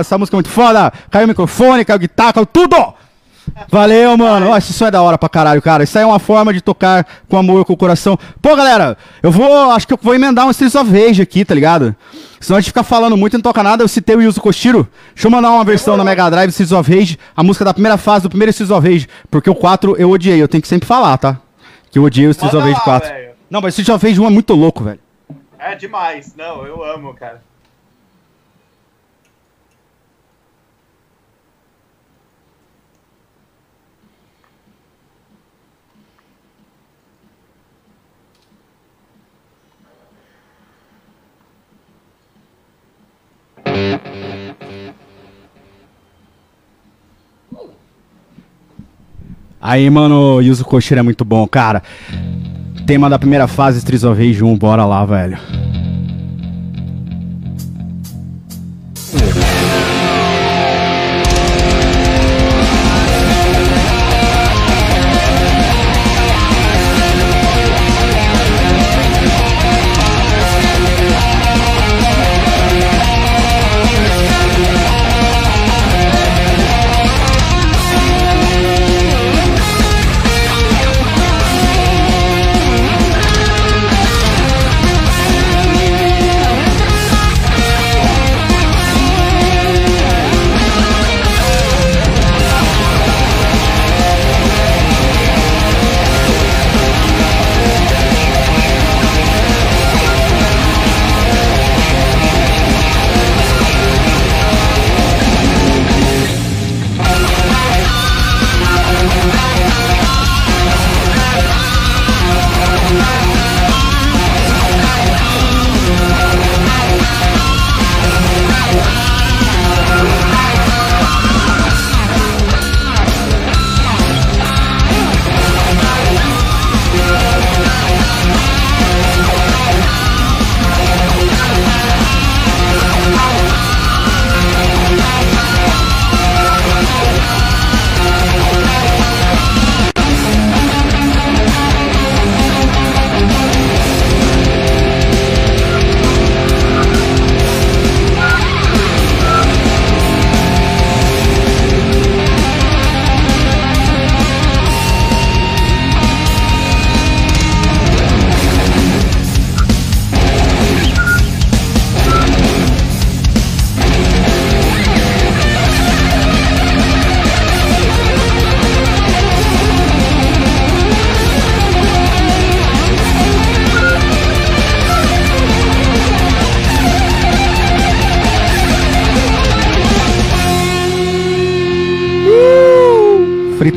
Essa música é muito foda! Caiu o microfone, caiu a guitarra, caiu tudo! Valeu, mano. Esse som é da hora pra caralho, cara. Isso aí é uma forma de tocar com amor, com o coração. Pô, galera, eu vou. Acho que eu vou emendar um Streets of Rage aqui, tá ligado? Senão a gente fica falando muito e não toca nada. Eu citei o Yuzo Koshiro. Deixa eu mandar uma versão na Mega Drive Streets of Rage. A música da primeira fase do primeiro Streets of Rage. Porque o 4 eu odiei. Eu tenho que sempre falar, tá? Que eu odiei o Streets of Rage lá, 4. velho. Não, mas Streets of Rage 1 é muito louco, velho. É demais. Não, eu amo, cara. Aí, mano, Yuzo Koshiro é muito bom, cara. Tema da primeira fase, Streets of Rage 1, bora lá, velho.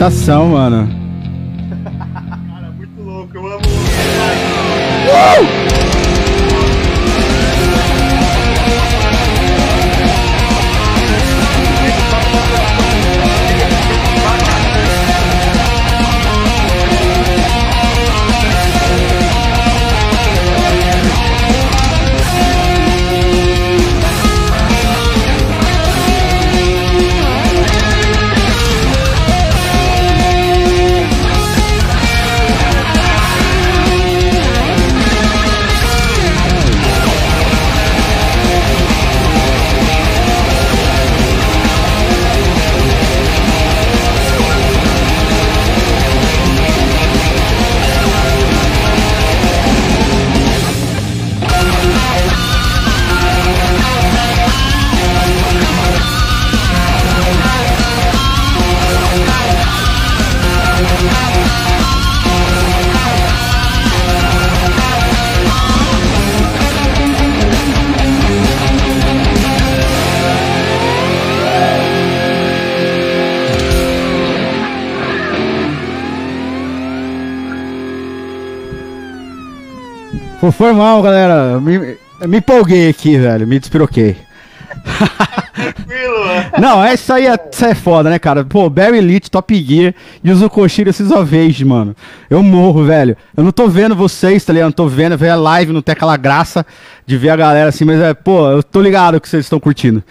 Fritação, mano. Foi mal, galera. Me, me empolguei aqui, velho. Me despiroquei. Tranquilo, mano. Não, essa aí é, essa é foda, né, cara? Pô, Barry Elite, Top Gear e os Koshiro esses Ovage, mano. Eu morro, velho. Eu não tô vendo vocês, tá ligado? Não tô vendo, ver a live, não tem aquela graça de ver a galera assim, mas é, pô, eu tô ligado que vocês estão curtindo.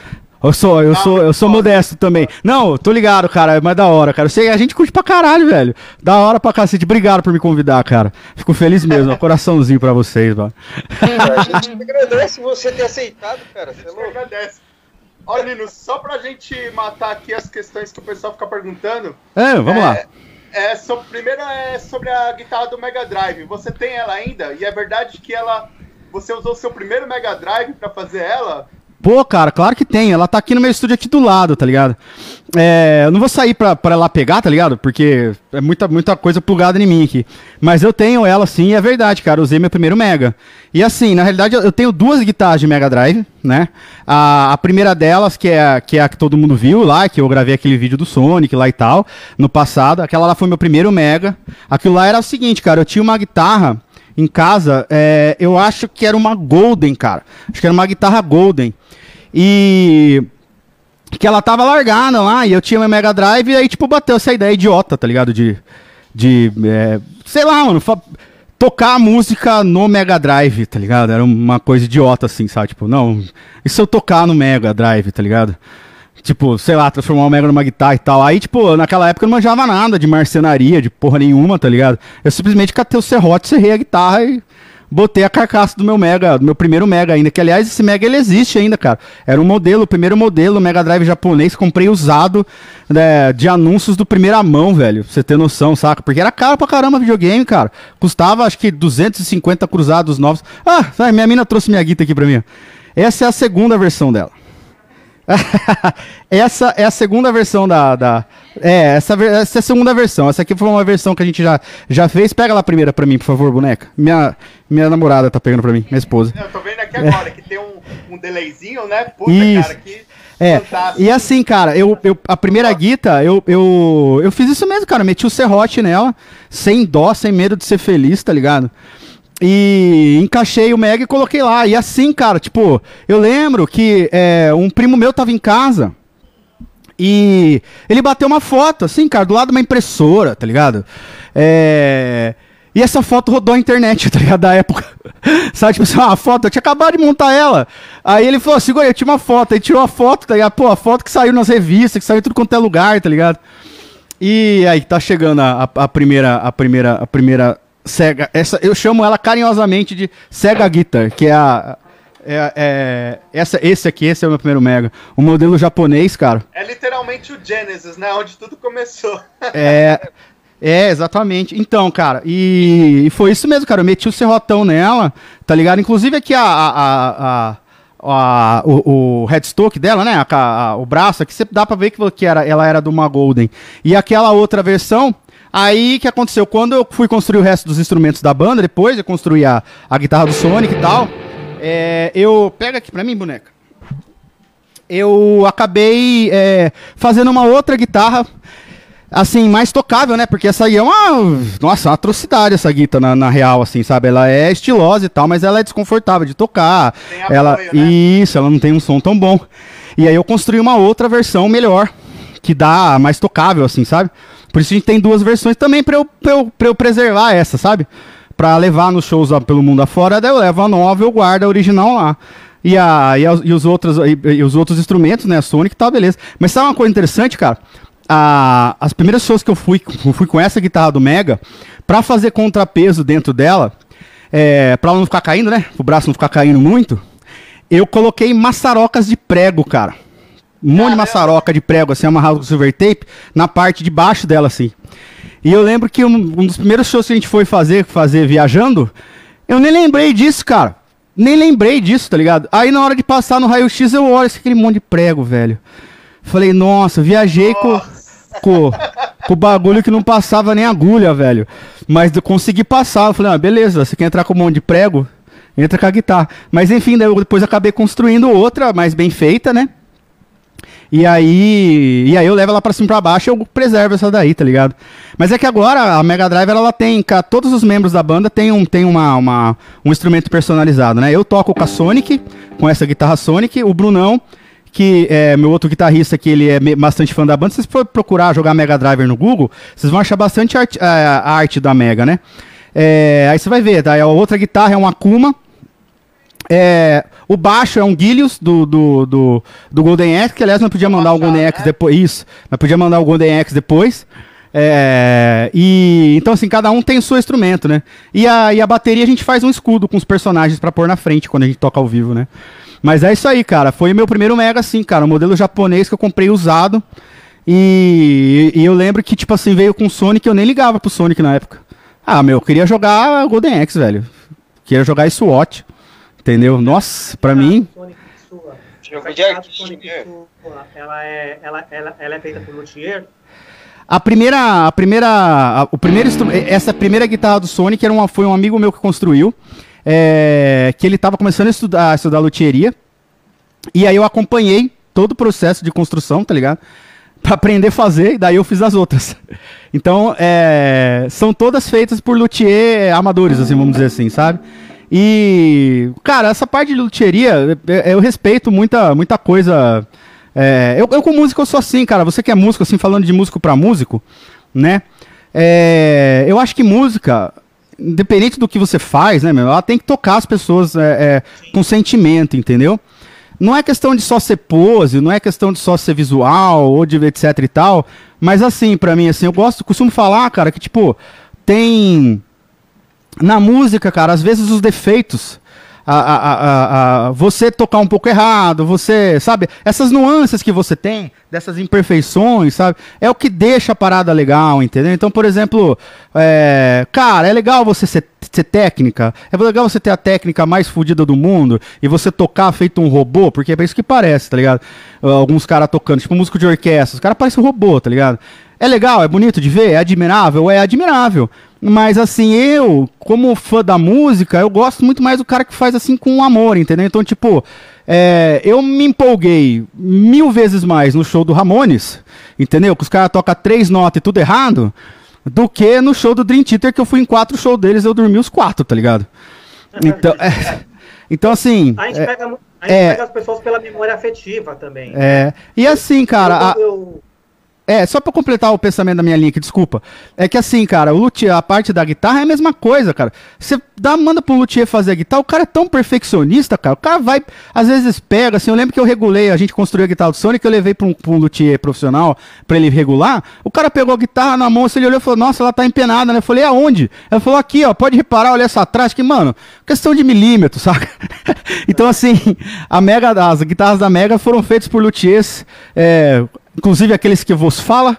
Eu sou, eu sou, eu sou modesto também. Não, tô ligado, cara, é mais da hora, cara. Eu sei, a gente curte pra caralho, velho. Da hora pra cacete. Obrigado por me convidar, cara. Fico feliz mesmo. Um coraçãozinho pra vocês, mano. A gente agradece você ter aceitado, cara. Você é agradece. Ó, Nino, só pra gente matar aqui as questões que o pessoal fica perguntando. É, vamos lá. É, sobre, primeiro é sobre a guitarra do Mega Drive. Você tem ela ainda? E é verdade que ela. Você usou o seu primeiro Mega Drive pra fazer ela? Pô, cara, claro que tem. Ela tá aqui no meu estúdio aqui do lado, tá ligado? É, eu não vou sair pra, pra lá pegar, tá ligado? Porque é muita, muita coisa plugada em mim aqui. Mas eu tenho ela sim, e é verdade, cara. Usei meu primeiro Mega. E assim, na realidade, eu, tenho duas guitarras de Mega Drive, né? A, a primeira delas, que é, que é a que todo mundo viu lá, que eu gravei aquele vídeo do Sonic lá e tal, no passado. Aquela lá foi meu primeiro Mega. Aquilo lá era o seguinte, cara, eu tinha uma guitarra em casa, é, eu acho que era uma Golden, cara. Acho que era uma guitarra Golden. E que ela tava largada lá, e eu tinha meu Mega Drive, e aí, tipo, bateu essa ideia idiota, tá ligado? De. De. é, sei lá, mano. Tocar a música no Mega Drive, tá ligado? Era uma coisa idiota, assim, sabe? Tipo, não. E se eu tocar no Mega Drive, tá ligado? Tipo, sei lá, transformar o Mega numa guitarra e tal. Aí, tipo, naquela época eu não manjava nada de marcenaria, de porra nenhuma, tá ligado? Eu simplesmente catei o serrote, serrei a guitarra e botei a carcaça do meu Mega, do meu primeiro Mega ainda. Que, aliás, esse Mega ele existe ainda, cara. Era um modelo, o primeiro modelo Mega Drive japonês. Comprei usado né, de anúncios do primeira mão, velho. Pra você ter noção, saca? Porque era caro pra caramba videogame, cara. Custava, acho que 250 cruzados novos. Ah, minha mina trouxe minha guita aqui pra mim. Essa é a segunda versão dela. essa é a segunda versão da. da é, essa, essa é a segunda versão. Essa aqui foi uma versão que a gente já, já fez. Pega lá a primeira pra mim, por favor, boneca. Minha, minha namorada tá pegando pra mim, minha esposa. Eu tô vendo aqui agora que tem um, um delayzinho, né? Puta, Isso. cara, que É, fantástico. e assim, cara, eu, eu, a primeira guita, eu, eu, eu fiz isso mesmo, cara. Meti o serrote nela, sem dó, sem medo de ser feliz, tá ligado? E encaixei o Mega e coloquei lá. E assim, cara, tipo, eu lembro que é, um primo meu tava em casa. E ele bateu uma foto, assim, cara, do lado de uma impressora, tá ligado? É. E essa foto rodou a internet, tá ligado? Da época. Sabe, tipo assim, uma foto, eu tinha acabado de montar ela. Aí ele falou, segura aí, eu tinha uma foto. Aí tirou a foto, tá ligado? Pô, a foto que saiu nas revistas, que saiu em tudo quanto é lugar, tá ligado? E aí tá chegando a, a- a primeira, a primeira, a primeira Sega. Essa, eu chamo ela carinhosamente de Sega Guitar, que é a. É, é- essa, esse aqui, esse é o meu primeiro Mega. O modelo japonês, cara. É literalmente o Genesis, né? Onde tudo começou. É, é, exatamente. Então, cara, e, e foi isso mesmo, cara. Eu meti o serrotão nela, tá ligado? Inclusive aqui a, a, a, a- o, o headstock dela, né? a- o braço aqui, você dá pra ver que, que era, ela era de uma Golden. E aquela outra versão. Aí o que aconteceu? Quando eu fui construir o resto dos instrumentos da banda, depois eu construí a, a guitarra do Sonic e tal. é, eu. Pega aqui pra mim, boneca eu acabei é, fazendo uma outra guitarra, assim, mais tocável, né? Porque essa aí é uma, nossa, uma atrocidade essa guitarra, na, na real, assim, sabe? Ela é estilosa e tal, mas ela é desconfortável de tocar. Tem apoio, ela, né? Isso, ela não tem um som tão bom. E aí eu construí uma outra versão melhor, que dá mais tocável, assim, sabe? Por isso a gente tem duas versões também pra eu, pra eu, pra eu preservar essa, sabe? Pra levar nos shows pelo mundo afora, daí eu levo a nova, eu guardo a original lá. E, a, e, a- e os outros, e, e os outros instrumentos, né? A Sonic e tal, beleza. Mas sabe uma coisa interessante, cara? As primeiras shows que eu fui, eu fui com essa guitarra do Mega, pra fazer contrapeso dentro dela, é, pra ela não ficar caindo, né? O braço não ficar caindo muito, eu coloquei maçarocas de prego, cara. Um monte de maçaroca de prego, assim, amarrado com silver tape, na parte de baixo dela, assim. E eu lembro que um, um dos primeiros shows que a gente foi fazer, fazer viajando, eu nem lembrei disso, cara. Nem lembrei disso, tá ligado? Aí na hora de passar no raio-x, eu olho esse aquele monte de prego, velho. Falei, nossa, viajei com, com, com o bagulho que não passava nem agulha, velho. Mas eu consegui passar. Eu falei, ah, beleza, você quer entrar com um monte de prego? Entra com a guitarra. Mas enfim, depois acabei construindo outra, mais bem feita, né? E aí, e aí eu levo ela pra cima e pra baixo e eu preservo essa daí, tá ligado? Mas é que agora a Mega Drive ela tem, todos os membros da banda tem um tem uma, uma- um instrumento personalizado, né? Eu toco com a Sonic, com essa guitarra Sonic, o Brunão, que é meu outro guitarrista que ele é bastante fã da banda, se vocês for procurar jogar Mega Driver no Google, vocês vão achar bastante a, a arte da Mega, né? É, aí você vai ver, tá? a outra guitarra é um Akuma, é, o baixo é um Guilius do, do, do, do Golden Axe, que aliás nós podia mandar o Baixar, Golden né? Axe depois. Isso, nós podia mandar o Golden Axe depois. É, e então assim, cada um tem o seu instrumento, né? E a, e a bateria a gente faz um escudo com os personagens pra pôr na frente quando a gente toca ao vivo, né? Mas é isso aí, cara. Foi o meu primeiro Mega, assim, cara. Um modelo japonês que eu comprei usado. E, e eu lembro que, tipo assim, veio com Sonic, eu nem ligava pro Sonic na época. Ah, meu, eu queria jogar Golden Axe, velho. Queria jogar SWAT. Entendeu? Nossa, pra mim. Ela é, ela, é feita por luthier? A primeira, a primeira, a- o primeiro, essa primeira guitarra do Sonic era uma, foi um amigo meu que construiu, é, que ele estava começando a estudar, a estudar luthieria, e aí eu acompanhei todo o processo de construção, tá ligado? Pra aprender a fazer, e daí eu fiz as outras. Então, é, são todas feitas por luthier amadores, assim, vamos dizer assim, sabe? E, cara, essa parte de luthieria, é- é- eu respeito muita, muita coisa. é, eu, eu com música eu sou assim, cara. Você que é músico, assim, falando de músico pra músico, né? É, eu acho que música, independente do que você faz, né, meu, ela tem que tocar as pessoas é, é, com sentimento, entendeu? Não é questão de só ser pose, não é questão de só ser visual ou de etc e tal, mas assim, pra mim, assim, eu gosto, costumo falar, cara, que tipo, tem na música, cara, às vezes os defeitos. A, a, a, você tocar um pouco errado, você, sabe? Essas nuances que você tem, dessas imperfeições, sabe? É o que deixa a parada legal, entendeu? Então, por exemplo, é, cara, é legal você ser, ser técnica, é legal você ter a técnica mais fodida do mundo e você tocar feito um robô, porque é isso que parece, tá ligado? Alguns caras tocando, tipo músico de orquestra, os caras parecem um robô, tá ligado? É legal, é bonito de ver, é admirável, é admirável. Mas assim, eu, como fã da música, eu gosto muito mais do cara que faz assim com amor, entendeu? Então, tipo, é, eu me empolguei mil vezes mais no show do Ramones, entendeu? Que os caras tocam três notas e tudo errado, do que no show do Dream Theater, que eu fui em quatro shows deles eu dormi os quatro, tá ligado? Então, é, então assim. A gente, é, pega, a gente é. pega as pessoas pela memória afetiva também. é, e assim, cara. a- Eu- eu- É, só pra completar o pensamento da minha linha aqui, desculpa. É que assim, cara, o luthier, a parte da guitarra é a mesma coisa, cara. Você dá, manda pro luthier fazer a guitarra, o cara é tão perfeccionista, cara. O cara vai, às vezes pega, assim, eu lembro que eu regulei, a gente construiu a guitarra do Sonic, eu levei pra um, pra um luthier profissional pra ele regular. O cara pegou a guitarra na mão, assim, ele olhou e falou, nossa, ela tá empenada, né? Eu falei, aonde? Ela falou, aqui, ó, pode reparar, olha essa atrás, que, mano, questão de milímetros, saca? então, assim, a Mega, as guitarras da Mega foram feitas por luthiers, é, inclusive aqueles que vos fala,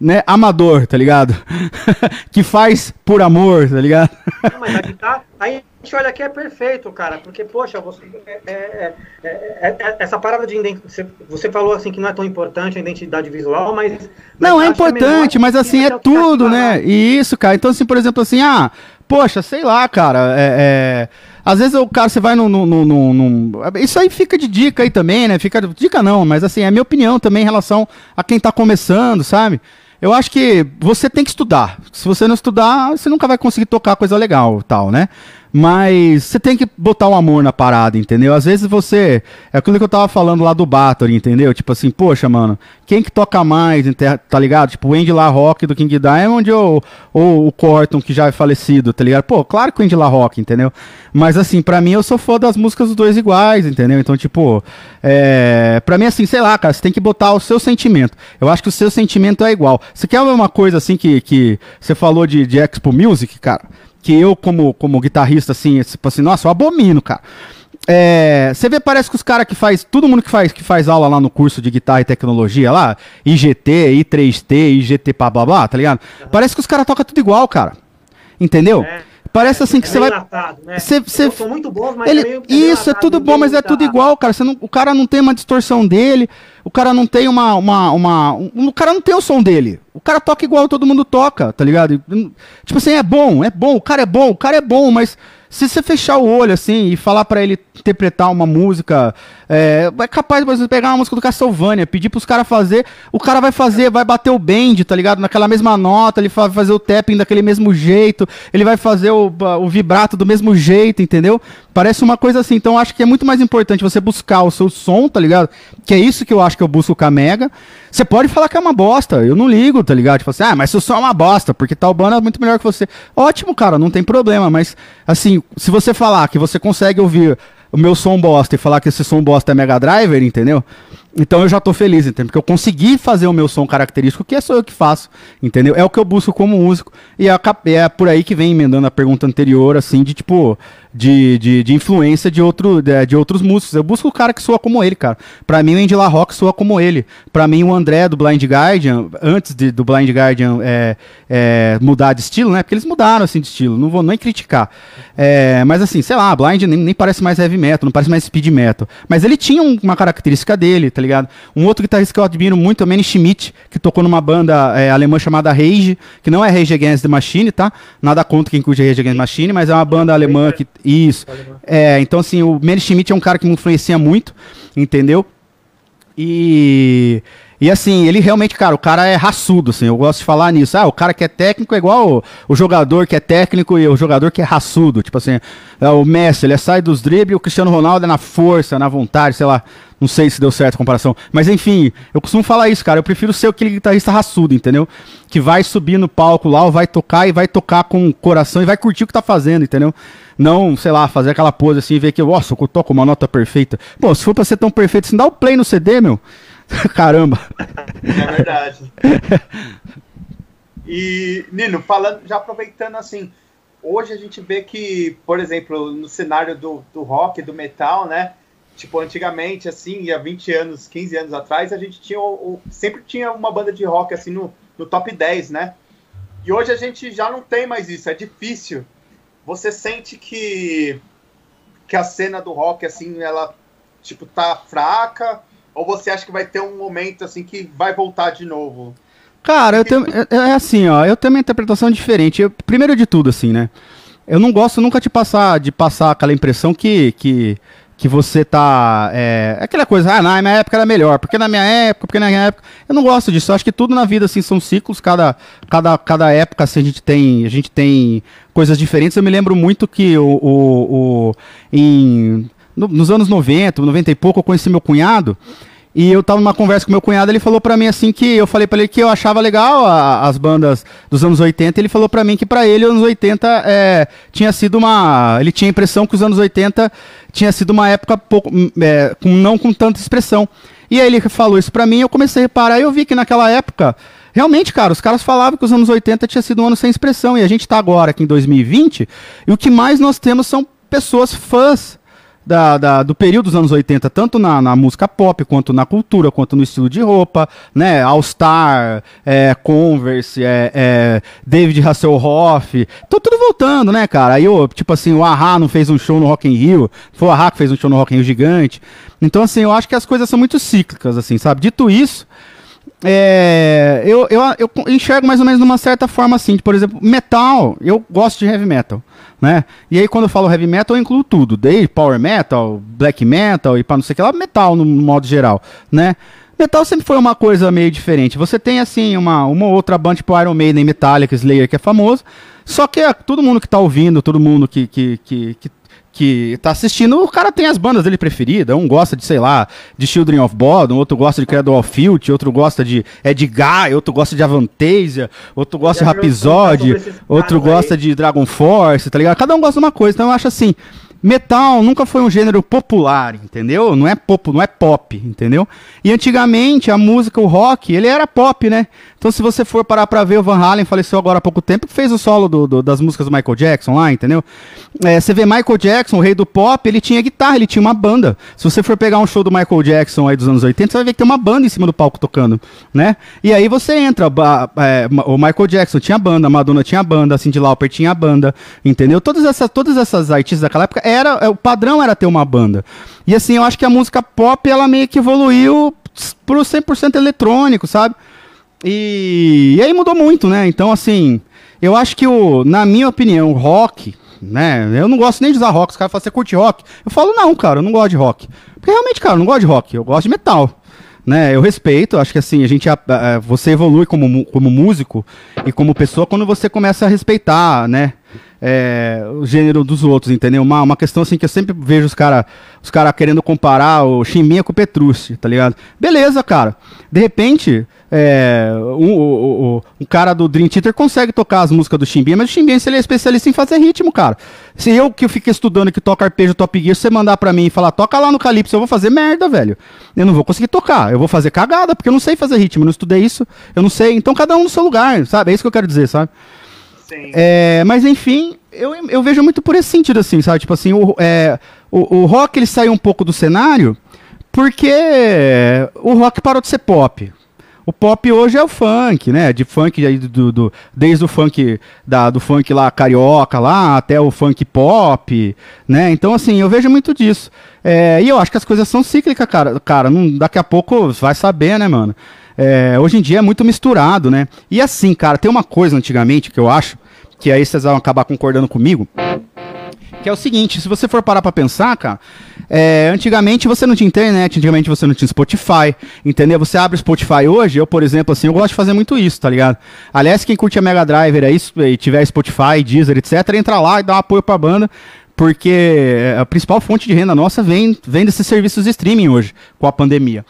né, amador, tá ligado? que faz por amor, tá ligado? Não, mas a guitarra, aí a gente olha aqui é perfeito, cara, porque, poxa, você, é- é- é- é- é- essa parada de identidade, você, falou assim que não é tão importante a identidade visual, mas... mas Não, é importante, mas assim, é é tá tudo, aqui, né? E isso, cara. Então, assim, por exemplo, assim, ah, poxa, sei lá, cara, é. é, Às vezes o cara, você vai num, num, num- num- Isso aí fica de dica aí também, né? Fica. Dica não, mas assim, é minha opinião também em relação a quem tá começando, sabe? Eu acho que você tem que estudar. Se você não estudar, você nunca vai conseguir tocar coisa legal tal, né? Mas você tem que botar o amor na parada, entendeu? Às vezes você. É aquilo que eu tava falando lá do Bathory, entendeu? Tipo assim, poxa, mano, quem que toca mais, tá ligado? Tipo, o Andy LaRock do King Diamond ou, ou o Corton, que já é falecido, tá ligado? Pô, claro que o Andy LaRock, entendeu? Mas assim, pra mim eu sou fã das músicas dos dois iguais, entendeu? Então, tipo, é. Pra mim, assim, sei lá, cara, você tem que botar o seu sentimento. Eu acho que o seu sentimento é igual. Você quer uma coisa assim que, que você falou de, de Expo Music, cara? Que eu, como, como guitarrista, assim, tipo assim, nossa, eu abomino, cara. É, você vê, parece que os caras que faz, todo mundo que faz, que faz aula lá no curso de guitarra e tecnologia lá, IGT, I3T, IGT, blá blá blá, tá ligado? Parece que os caras tocam tudo igual, cara. Entendeu? É. Parece assim que É você vai. enlatado, né? São muito bons, mas Ele- é meio, meio isso, é enlatado, tudo bom, mas é muda. tudo igual, cara. Você não, o cara não tem uma distorção dele, o cara não tem uma. uma, uma um- o cara não tem o som dele. O cara toca igual todo mundo toca, tá ligado? Tipo assim, é bom, é bom, o cara é bom, o cara é bom, mas se você fechar o olho assim e falar pra ele interpretar uma música, é, é capaz de você pegar uma música do Castlevania, pedir pros caras fazer, o cara vai fazer, vai bater o bend, tá ligado? Naquela mesma nota, ele vai fazer o tapping daquele mesmo jeito, ele vai fazer o, o vibrato do mesmo jeito, entendeu? Parece uma coisa assim, então acho que é muito mais importante você buscar o seu som, tá ligado? Que é isso que eu acho que eu busco com a Mega. Você pode falar que é uma bosta, eu não ligo, tá ligado? Tipo assim, ah, mas seu som é uma bosta, porque tal banda é muito melhor que você. Ótimo, cara, não tem problema, mas assim, se você falar que você consegue ouvir o meu som bosta e falar que esse som bosta é Mega Driver, entendeu? Então eu já tô feliz, entendeu? Porque eu consegui fazer o meu som característico, que é só eu que faço, entendeu? É o que eu busco como músico. E é, é por aí que vem emendando a pergunta anterior, assim, de tipo, de, de, de influência de, outro, de, de, outros músicos. Eu busco o cara que soa como ele, cara. Pra mim, o Andy La Rock soa como ele. Pra mim, o André do Blind Guardian, antes de, do Blind Guardian é, é, mudar de estilo, né? Porque eles mudaram, assim, de estilo. Não vou nem criticar. É, mas, assim, sei lá, Blind nem, nem, parece mais heavy metal, não parece mais speed metal. Mas ele tinha uma característica dele, tá ligado? Um outro guitarrista que eu admiro muito é o Manny Schmidt, que tocou numa banda é, alemã chamada Rage, que não é Rage Against the Machine, tá? Nada contra quem curte Rage Against the Machine, mas é uma banda alemã que isso. É, então assim, o Manny Schmidt é um cara que me influencia muito, entendeu? E e assim, ele realmente, cara, o cara é raçudo, assim, eu gosto de falar nisso. Ah, o cara que é técnico é igual o, o jogador que é técnico e o jogador que é raçudo. Tipo assim, é o Messi, ele é sai dos dribles o Cristiano Ronaldo é na força, na vontade, sei lá. Não sei se deu certo a comparação. Mas enfim, eu costumo falar isso, cara. Eu prefiro ser aquele guitarrista raçudo, entendeu? Que vai subir no palco lá, ou vai tocar e vai tocar com o coração e vai curtir o que tá fazendo, entendeu? Não, sei lá, fazer aquela pose assim e ver que, nossa, eu toco uma nota perfeita. Pô, se for pra ser tão perfeito assim, dá o play no CD, meu. Caramba. É verdade. E, Nino, falando, já aproveitando assim, hoje a gente vê que, por exemplo, no cenário do, do rock, do metal, né? Tipo, antigamente, assim, há 20 anos, 15 anos atrás, a gente tinha. O, sempre tinha uma banda de rock assim no, no top 10, né? E hoje a gente já não tem mais isso, é difícil. Você sente que, que a cena do rock, assim, ela, tipo, tá fraca? Ou você acha que vai ter um momento assim que vai voltar de novo? Cara, eu tenho, é, é assim, ó, eu tenho uma interpretação diferente. Eu, primeiro de tudo, assim, né? Eu não gosto nunca de passar, de passar aquela impressão que, que, que você tá. É, aquela coisa, ah, na minha época era melhor, porque na minha época, porque na minha época. Eu não gosto disso. Eu acho que tudo na vida, assim, são ciclos, cada, cada, cada época, assim, a gente tem. A gente tem coisas diferentes. Eu me lembro muito que o, o, o em no, nos anos 90, 90 e pouco, eu conheci meu cunhado. E eu tava numa conversa com meu cunhado, ele falou para mim assim que eu falei para ele que eu achava legal a, as bandas dos anos 80, ele falou para mim que para ele os anos 80 é, tinha sido uma, ele tinha a impressão que os anos 80 tinha sido uma época pouco, é, com, não com tanta expressão. E aí ele falou isso para mim, eu comecei a reparar, e eu vi que naquela época Realmente, cara, os caras falavam que os anos 80 tinha sido um ano sem expressão e a gente está agora aqui em 2020 e o que mais nós temos são pessoas fãs da, da, do período dos anos 80, tanto na, na, música pop, quanto na cultura, quanto no estilo de roupa, né? All Star, é, Converse, é, é, David Hasselhoff, tô tudo voltando, né, cara? Aí, eu, tipo assim, o Ahá não fez um show no Rock in Rio, foi o Ahá que fez um show no Rock in Rio gigante. Então, assim, eu acho que as coisas são muito cíclicas, assim, sabe? Dito isso, é, eu, eu, eu enxergo mais ou menos de uma certa forma assim, por exemplo, metal, eu gosto de heavy metal, né? E aí quando eu falo heavy metal eu incluo tudo, desde power metal, black metal e para não sei o que lá, metal no, modo geral, né? Metal sempre foi uma coisa meio diferente. Você tem assim uma, uma outra banda tipo Iron Maiden, Metallica, Slayer que é famoso, só que é, todo mundo que tá ouvindo, todo mundo que, que, que, que que tá assistindo, o cara tem as bandas dele preferidas. Um gosta de, sei lá, de Children of Bodom, outro gosta de Cradle of Filth, outro gosta de Edgar, outro gosta de Avantasia, outro gosta de Rhapsody, outro gosta de Dragon Force, tá ligado? Cada um gosta de uma coisa. Então eu acho assim, metal nunca foi um gênero popular, entendeu? Não é pop, não é pop, entendeu? E antigamente a música, o rock, ele era pop, né? Então se você for parar pra ver o Van Halen, faleceu agora há pouco tempo, fez o solo do, do, das músicas do Michael Jackson lá, entendeu? É, você vê Michael Jackson, o rei do pop, ele tinha guitarra, ele tinha uma banda. Se você for pegar um show do Michael Jackson aí dos anos 80, você vai ver que tem uma banda em cima do palco tocando, né? E aí você entra, é, o Michael Jackson tinha banda, a Madonna tinha banda, a Cyndi Lauper tinha banda, entendeu? Todas essas, todas essas artistas daquela época era é, o padrão era ter uma banda. E assim, eu acho que a música pop ela meio que evoluiu pro 100% eletrônico, sabe? E, e aí mudou muito, né? Então assim, eu acho que o, na minha opinião, o rock, né? Eu não gosto nem de usar rock. Os caras falam, você curte rock? Eu falo, não, cara, eu não gosto de rock. Porque realmente, cara, eu não gosto de rock, eu gosto de metal. Né, eu respeito, acho que assim, a gente você evolui como, como músico e como pessoa quando você começa a respeitar, né? É, o gênero dos outros, entendeu? Uma, uma questão assim que eu sempre vejo os caras os cara querendo comparar o Chimbinha com o Petrucci, tá ligado? Beleza, cara. De repente, é, um, o, cara do Dream Theater consegue tocar as músicas do Chimbinha, mas o Chimbinha ele é especialista em fazer ritmo, cara. Se eu que eu fiquei estudando que toca arpejo Top Gear, você mandar pra mim e falar, toca lá no Calypso, eu vou fazer merda, velho. Eu não vou conseguir tocar, eu vou fazer cagada, porque eu não sei fazer ritmo, eu não estudei isso, eu não sei. Então cada um no seu lugar, sabe? É isso que eu quero dizer, sabe? É, mas enfim, eu, eu vejo muito por esse sentido, assim, sabe? Tipo assim, o, é, o, o rock ele saiu um pouco do cenário porque o rock parou de ser pop. O pop hoje é o funk, né? De funk do, do, desde o funk da, do funk lá carioca lá até o funk pop, né? Então assim eu vejo muito disso. É, e eu acho que as coisas são cíclicas, cara. Cara, não, daqui a pouco vai saber, né, mano? É, hoje em dia é muito misturado, né? E assim, cara, tem uma coisa antigamente que eu acho que aí vocês vão acabar concordando comigo. Que é o seguinte, se você for parar pra pensar, cara, é, antigamente você não tinha internet, antigamente você não tinha Spotify, entendeu? Você abre o Spotify hoje, eu, por exemplo, assim, eu gosto de fazer muito isso, tá ligado? Aliás, quem curte a Mega Driver aí, e tiver Spotify, Deezer, etc., entra lá e dá um apoio pra banda, porque a principal fonte de renda nossa vem, vem desses serviços de streaming hoje, com a pandemia.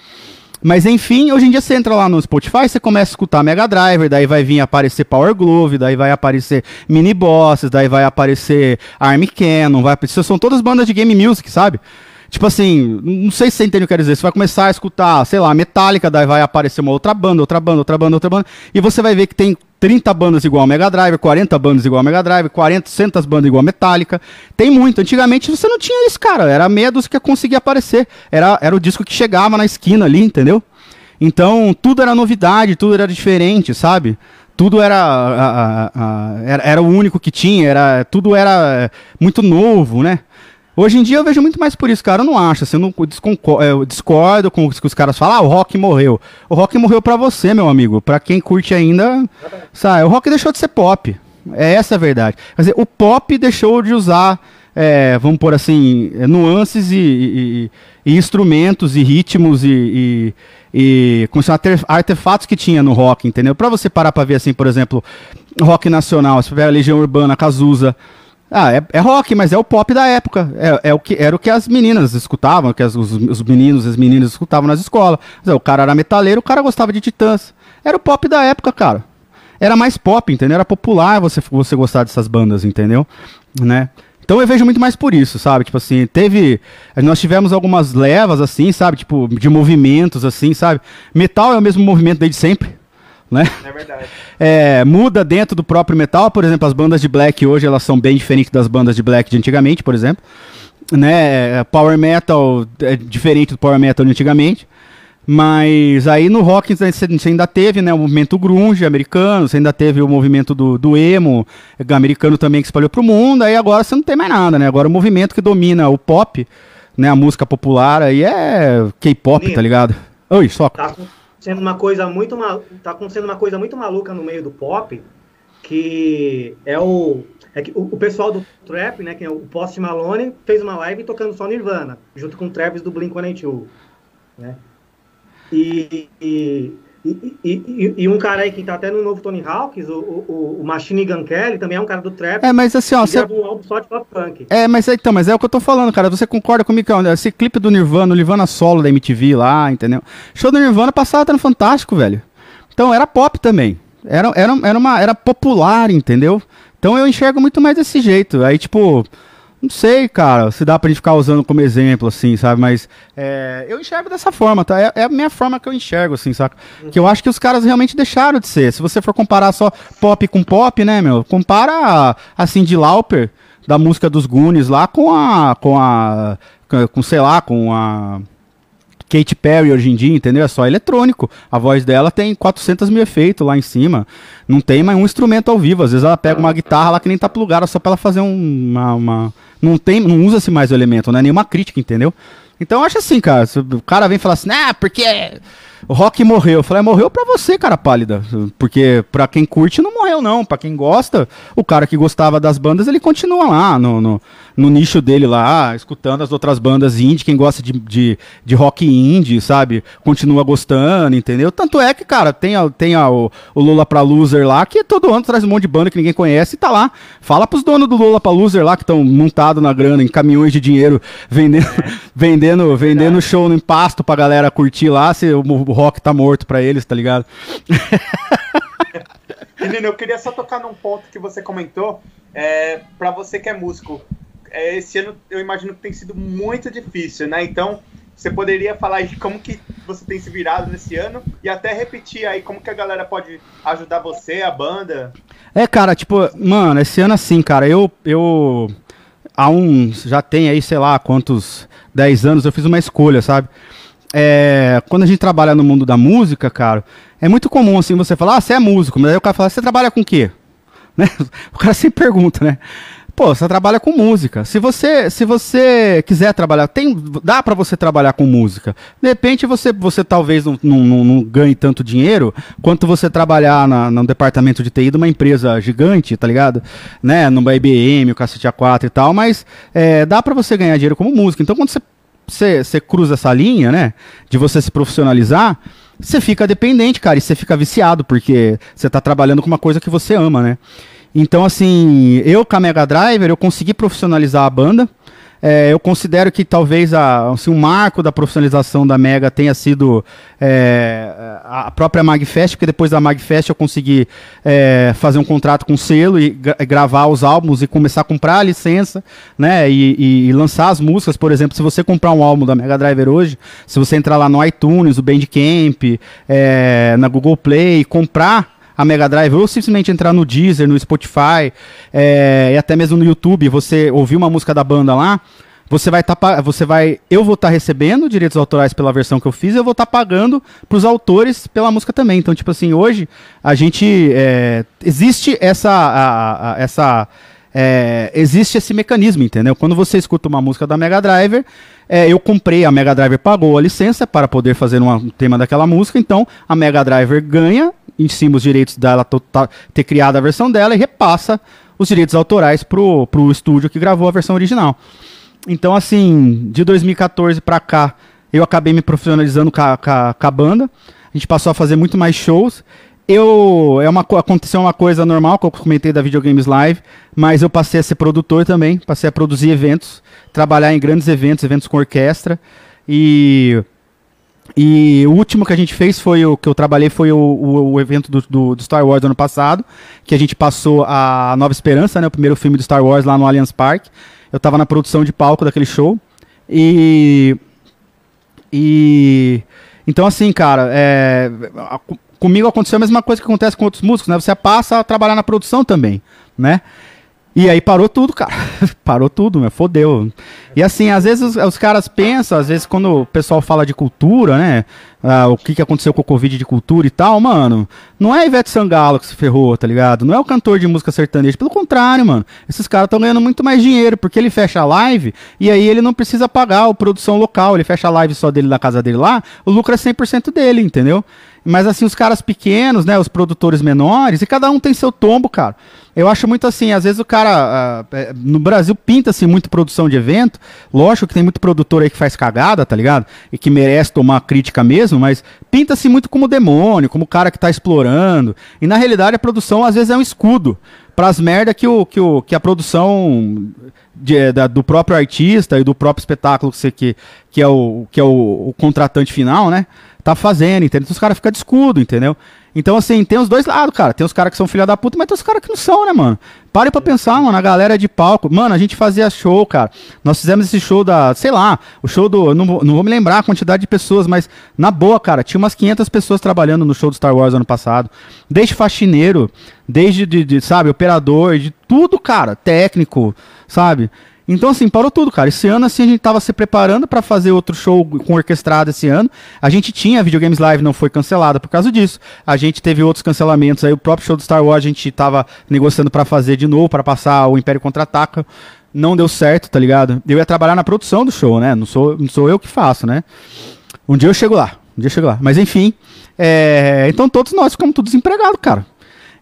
Mas enfim, hoje em dia você entra lá no Spotify, você começa a escutar Mega Driver, daí vai vir aparecer Power Glove, daí vai aparecer Mini Bosses, daí vai aparecer Arm Cannon, vai aparecer, são todas bandas de game music, sabe? Tipo assim, não sei se você entende o que eu quero dizer. Você vai começar a escutar, sei lá, Metallica, daí vai aparecer uma outra banda, outra banda, outra banda, outra banda. E você vai ver que tem 30 bandas igual ao Mega Drive, 40 bandas igual ao Mega Drive, 40, 100 bandas igual a Metallica. Tem muito. Antigamente você não tinha isso, cara. Era meia dos que conseguia aparecer. Era, era o disco que chegava na esquina ali, entendeu? Então, tudo era novidade, tudo era diferente, sabe? Tudo era, a, a, a, era, era o único que tinha, era, tudo era muito novo, né? Hoje em dia eu vejo muito mais por isso, cara. Eu não acho, assim, eu, não é, eu discordo com o que os caras falam, ah, o rock morreu. O rock morreu pra você, meu amigo. Pra quem curte ainda, sabe? O rock deixou de ser pop. É essa a verdade. Quer dizer, o pop deixou de usar, é, vamos por assim, é, nuances e, e, e, instrumentos e ritmos e, e, com artefatos que tinha no rock, entendeu? Pra você parar pra ver, assim, por exemplo, rock nacional, você pega a Legião Urbana, Cazuza, ah, é, é, rock, mas é o pop da época. É, é, o que, era o que as meninas escutavam, que as, os, os, meninos e as meninas escutavam nas escolas. O cara era metaleiro, o cara gostava de titãs. Era o pop da época, cara. Era mais pop, entendeu? Era popular você, você gostar dessas bandas, entendeu? Né? Então eu vejo muito mais por isso, sabe? Tipo assim, teve. Nós tivemos algumas levas, assim, sabe? Tipo, de movimentos, assim, sabe? Metal é o mesmo movimento desde sempre né? É verdade. É, muda dentro do próprio metal, por exemplo, as bandas de black hoje elas são bem diferentes das bandas de black de antigamente, por exemplo. Né? Power metal é diferente do power metal de antigamente. Mas aí no rock você ainda teve né, o movimento grunge americano, você ainda teve o movimento do, do emo americano também que espalhou para o mundo, aí agora você não tem mais nada, né? Agora o movimento que domina o pop, né, a música popular aí é K-pop, tá ligado? Oi, só. Tá sendo uma coisa muito mal, tá acontecendo uma coisa muito maluca no meio do pop, que é o é que o, o pessoal do trap, né, que é o Post Malone, fez uma live tocando só Nirvana, junto com o Travis do Blink-182, né? E, e e, e, e, um cara aí que tá até no novo Tony Hawks, o, o, o Machine Gun Kelly, também é um cara do trap. É, mas assim, ó. Você... um álbum só de pop punk. É, mas então, mas é o que eu tô falando, cara. Você concorda comigo que esse clipe do Nirvana, o Nirvana solo da MTV lá, entendeu? Show do Nirvana passava no Fantástico, velho. Então era pop também. Era, era, era, uma, era popular, entendeu? Então eu enxergo muito mais desse jeito. Aí, tipo. Não sei, cara, se dá pra gente ficar usando como exemplo, assim, sabe? Mas é, eu enxergo dessa forma, tá? É, é, a minha forma que eu enxergo, assim, saca? Uhum. Que eu acho que os caras realmente deixaram de ser. Se você for comparar só pop com pop, né, meu? Compara a Cindy Lauper, da música dos Goonies lá, com a. com a. com, sei lá, com a. Katy Perry hoje em dia, entendeu? É só eletrônico. A voz dela tem 400 mil efeitos lá em cima. Não tem mais um instrumento ao vivo. Às vezes ela pega uma guitarra lá que nem tá plugada só pra ela fazer um, uma, uma... Não tem, não usa-se mais o elemento, não é nenhuma crítica, entendeu? Então eu acho assim, cara, se o cara vem falar assim, ah, porque o rock morreu. Eu falei, "É, morreu pra você, cara pálida. Porque pra quem curte não morreu, não. Pra quem gosta, o cara que gostava das bandas, ele continua lá no, no, no nicho dele lá, escutando as outras bandas indie. Quem gosta de, de, de rock indie, sabe? Continua gostando, entendeu? Tanto é que, cara, tem, a, tem a, o, o Lula pra Loser lá, que todo ano traz um monte de banda que ninguém conhece e tá lá. Fala pros donos do Lula pra Loser lá, que estão montados na grana, em caminhões de dinheiro, vendendo, vendendo, vendendo show no pasto pra galera curtir lá, se o, o rock tá morto pra eles, tá ligado? Menino, eu queria só tocar num ponto que você comentou. É, para você que é músico, é, esse ano eu imagino que tem sido muito difícil, né? Então, você poderia falar aí de como que você tem se virado nesse ano e até repetir aí como que a galera pode ajudar você, a banda. É, cara, tipo, mano, esse ano assim, cara, eu, eu há uns, já tem aí, sei lá, quantos, 10 anos, eu fiz uma escolha, sabe? É, quando a gente trabalha no mundo da música, cara, é muito comum assim você falar, ah, você é músico, mas aí o cara fala, você trabalha com o quê? Né? O cara sempre pergunta, né? Pô, você trabalha com música. Se você, se você quiser trabalhar, tem, dá para você trabalhar com música. De repente você, você talvez não, não, não- ganhe tanto dinheiro quanto você trabalhar na, no departamento de TI de uma empresa gigante, tá ligado? Né? Numa IBM, o cacete A4 e tal, mas é, dá para você ganhar dinheiro como músico. Então quando você você, cruza essa linha, né? De você se profissionalizar, você fica dependente, cara, e você fica viciado, porque você tá trabalhando com uma coisa que você ama, né? Então, assim, eu com a Mega Driver, eu consegui profissionalizar a banda. É, eu considero que talvez a, assim, um marco da profissionalização da Mega tenha sido é, a própria MagFest, porque depois da MagFest eu consegui é, fazer um contrato com o selo e gra- gravar os álbuns e começar a comprar a licença, né? E, e- e lançar as músicas, por exemplo, se você comprar um álbum da Mega Driver hoje, se você entrar lá no iTunes, no Bandcamp, é, na Google Play, comprar a Mega Drive, ou simplesmente entrar no Deezer, no Spotify, é, e até mesmo no YouTube, você ouvir uma música da banda lá, você vai estar, você vai, eu vou estar recebendo direitos autorais pela versão que eu fiz, eu vou estar pagando pros autores pela música também. Então, tipo assim, hoje a gente é, existe essa, a- a- essa é, existe esse mecanismo, entendeu? Quando você escuta uma música da Mega Driver, é, eu comprei, a Mega Driver pagou a licença para poder fazer um tema daquela música, então a Mega Driver ganha em cima os direitos dela ter criado a versão dela e repassa os direitos autorais pro, pro estúdio que gravou a versão original. Então, assim, de 2014 pra cá, eu acabei me profissionalizando com a, com a- com a banda. A gente passou a fazer muito mais shows. Eu, é uma, co- aconteceu uma coisa normal que eu comentei da Videogames Live, mas eu passei a ser produtor também, passei a produzir eventos, trabalhar em grandes eventos, eventos com orquestra. E e o último que a gente fez foi o que eu trabalhei foi o, o- o evento do, do- do Star Wars do ano passado, que a gente passou a Nova Esperança, né, o primeiro filme do Star Wars lá no Allianz Parque. Eu tava na produção de palco daquele show. E e então assim, cara, é, a- co- comigo aconteceu a mesma coisa que acontece com outros músicos, né? Você passa a trabalhar na produção também, né? E aí parou tudo, cara. parou tudo, meu, fodeu. E assim, às vezes os, os caras pensam, às vezes quando o pessoal fala de cultura, né? ah, o que, que aconteceu com o Covid de cultura e tal, mano. Não é Ivete Sangalo que se ferrou, tá ligado? Não é o cantor de música sertaneja. Pelo contrário, mano. Esses caras estão ganhando muito mais dinheiro, porque ele fecha a live e aí ele não precisa pagar a produção local. Ele fecha a live só dele na casa dele lá, o lucro é 100% dele, entendeu? Mas assim, os caras pequenos, né? Os produtores menores, e cada um tem seu tombo, cara. Eu acho muito assim, às vezes o cara. ah, é, no Brasil pinta-se muito produção de evento. Lógico que tem muito produtor aí que faz cagada, tá ligado? E que merece tomar crítica mesmo, mas pinta-se muito como demônio, como cara que tá explorando. E na realidade a produção às vezes é um escudo pras merda que, o, que, o, que a produção de- da- do próprio artista e do próprio espetáculo que, você, que, que é, o, que é o, o contratante final, né? Tá fazendo, entendeu? Então os caras ficam de escudo, entendeu? Então, assim, tem os dois lados, cara. Tem os caras que são filha da puta, mas tem os caras que não são, né, mano? Pare pra pensar, mano. A galera de palco. Mano, a gente fazia show, cara. Nós fizemos esse show da, sei lá, o show do. Não, não vou me lembrar a quantidade de pessoas, mas na boa, cara, tinha umas 500 pessoas trabalhando no show do Star Wars ano passado. Desde faxineiro, desde, de, de, sabe, operador, de tudo, cara. Técnico, sabe? Então, assim, parou tudo, cara. Esse ano, assim, a gente tava se preparando pra fazer outro show com orquestrado esse ano. A gente tinha, Videogames Live não foi cancelada por causa disso. A gente teve outros cancelamentos aí. O próprio show do Star Wars a gente tava negociando pra fazer de novo, pra passar o Império Contra-Ataca. não deu certo, tá ligado? Eu ia trabalhar na produção do show, né? Não sou, não sou eu que faço, né? Um dia eu chego lá, um dia eu chego lá. Mas enfim, é, então todos nós ficamos tudo desempregados, cara.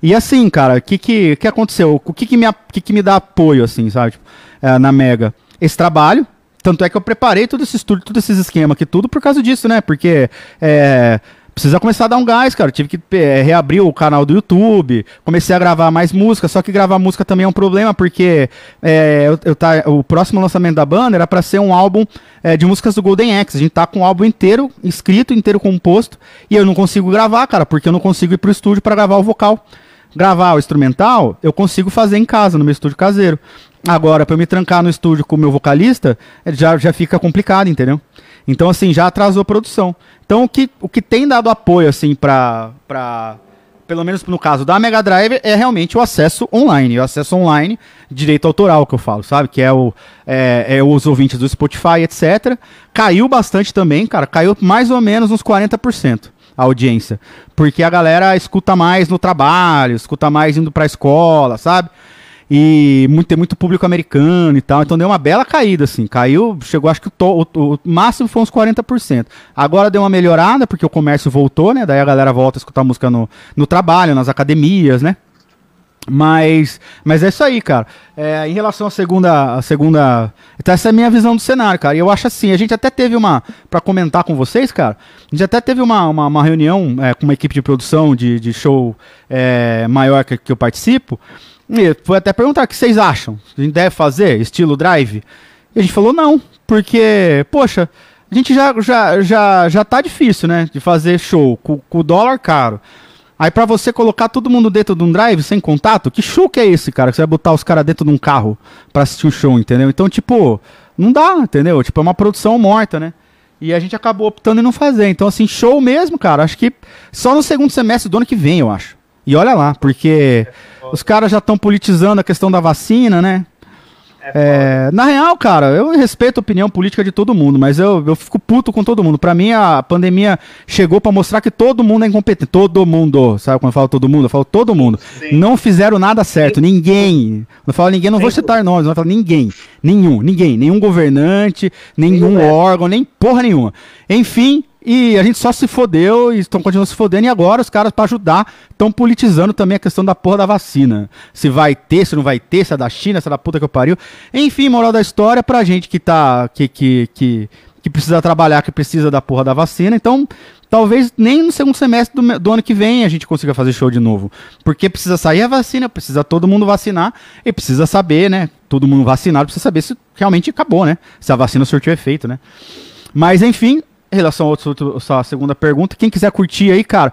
E assim, cara, o que, que, que aconteceu? O que que, me, que que me dá apoio, assim, sabe? Tipo, é, na Mega? Esse trabalho, tanto é que eu preparei todo esse estúdio, todos esses esquemas aqui, tudo por causa disso, né? Porque é, precisa começar a dar um gás, cara. Eu tive que é, reabrir o canal do YouTube, comecei a gravar mais música, só que gravar música também é um problema, porque é, eu, eu tá, o próximo lançamento da banda era para ser um álbum é, de músicas do Golden Axe. A gente tá com o álbum inteiro escrito, inteiro composto, e eu não consigo gravar, cara, porque eu não consigo ir pro estúdio para gravar o vocal. Gravar o instrumental, eu consigo fazer em casa, no meu estúdio caseiro. Agora, para eu me trancar no estúdio com o meu vocalista, já, já fica complicado, entendeu? Então, assim, já atrasou a produção. Então, o que, o que tem dado apoio, assim, pra. Pelo menos no caso da Mega Drive, é realmente o acesso online. O acesso online, direito autoral que eu falo, sabe? Que é, o, é, é os ouvintes do Spotify, etc. Caiu bastante também, cara. Caiu mais ou menos uns 40% a audiência. Porque a galera escuta mais no trabalho, escuta mais indo pra escola, sabe? E muito, tem muito público americano e tal. Então deu uma bela caída, assim. Caiu, chegou, acho que o, to, o, o, máximo foi uns 40%. Agora deu uma melhorada, porque o comércio voltou, né? Daí a galera volta a escutar música no, no trabalho, nas academias, né? Mas, mas é isso aí, cara. É, em relação à segunda, à segunda, então essa é a minha visão do cenário, cara. E eu acho assim, a gente até teve uma, para comentar com vocês, cara, a gente até teve uma, uma, uma reunião é, com uma equipe de produção de, de show é, maior que, que eu participo. E foi até perguntar o que vocês acham. A gente deve fazer estilo drive? E a gente falou não, porque, poxa, a gente já, já, já, já tá difícil, né? De fazer show com, com o dólar caro. Aí para você colocar todo mundo dentro de um drive sem contato, que show que é esse, cara? Que você vai botar os caras dentro de um carro para assistir um show, entendeu? Então, tipo, não dá, entendeu? Tipo, é uma produção morta, né? E a gente acabou optando em não fazer. Então, assim, show mesmo, cara. Acho que só no segundo semestre do ano que vem, eu acho. E olha lá, porque os caras já estão politizando a questão da vacina, né? É, na real, cara, eu respeito a opinião política de todo mundo, mas eu, eu fico puto com todo mundo. Pra mim, a pandemia chegou para mostrar que todo mundo é incompetente. Todo mundo, sabe quando eu falo todo mundo? Eu falo todo mundo. Sim. Não fizeram nada certo, ninguém. Não falo ninguém, não vou citar nomes, não falo ninguém. Nenhum, ninguém. Nenhum governante, nenhum órgão, nem porra nenhuma. Enfim, e a gente só se fodeu e estão continuando se fodendo. E agora os caras, para ajudar, estão politizando também a questão da porra da vacina. Se vai ter, se não vai ter, se é da China, se é da puta que eu pariu. Enfim, moral da história, pra gente que tá. que, que, que, que precisa trabalhar, que precisa da porra da vacina. Então, talvez nem no segundo semestre do, do, ano que vem a gente consiga fazer show de novo. Porque precisa sair a vacina, precisa todo mundo vacinar e precisa saber, né? Todo mundo vacinado precisa saber se realmente acabou, né? Se a vacina surtiu efeito, né? Mas enfim, em relação à segunda pergunta, quem quiser curtir aí, cara,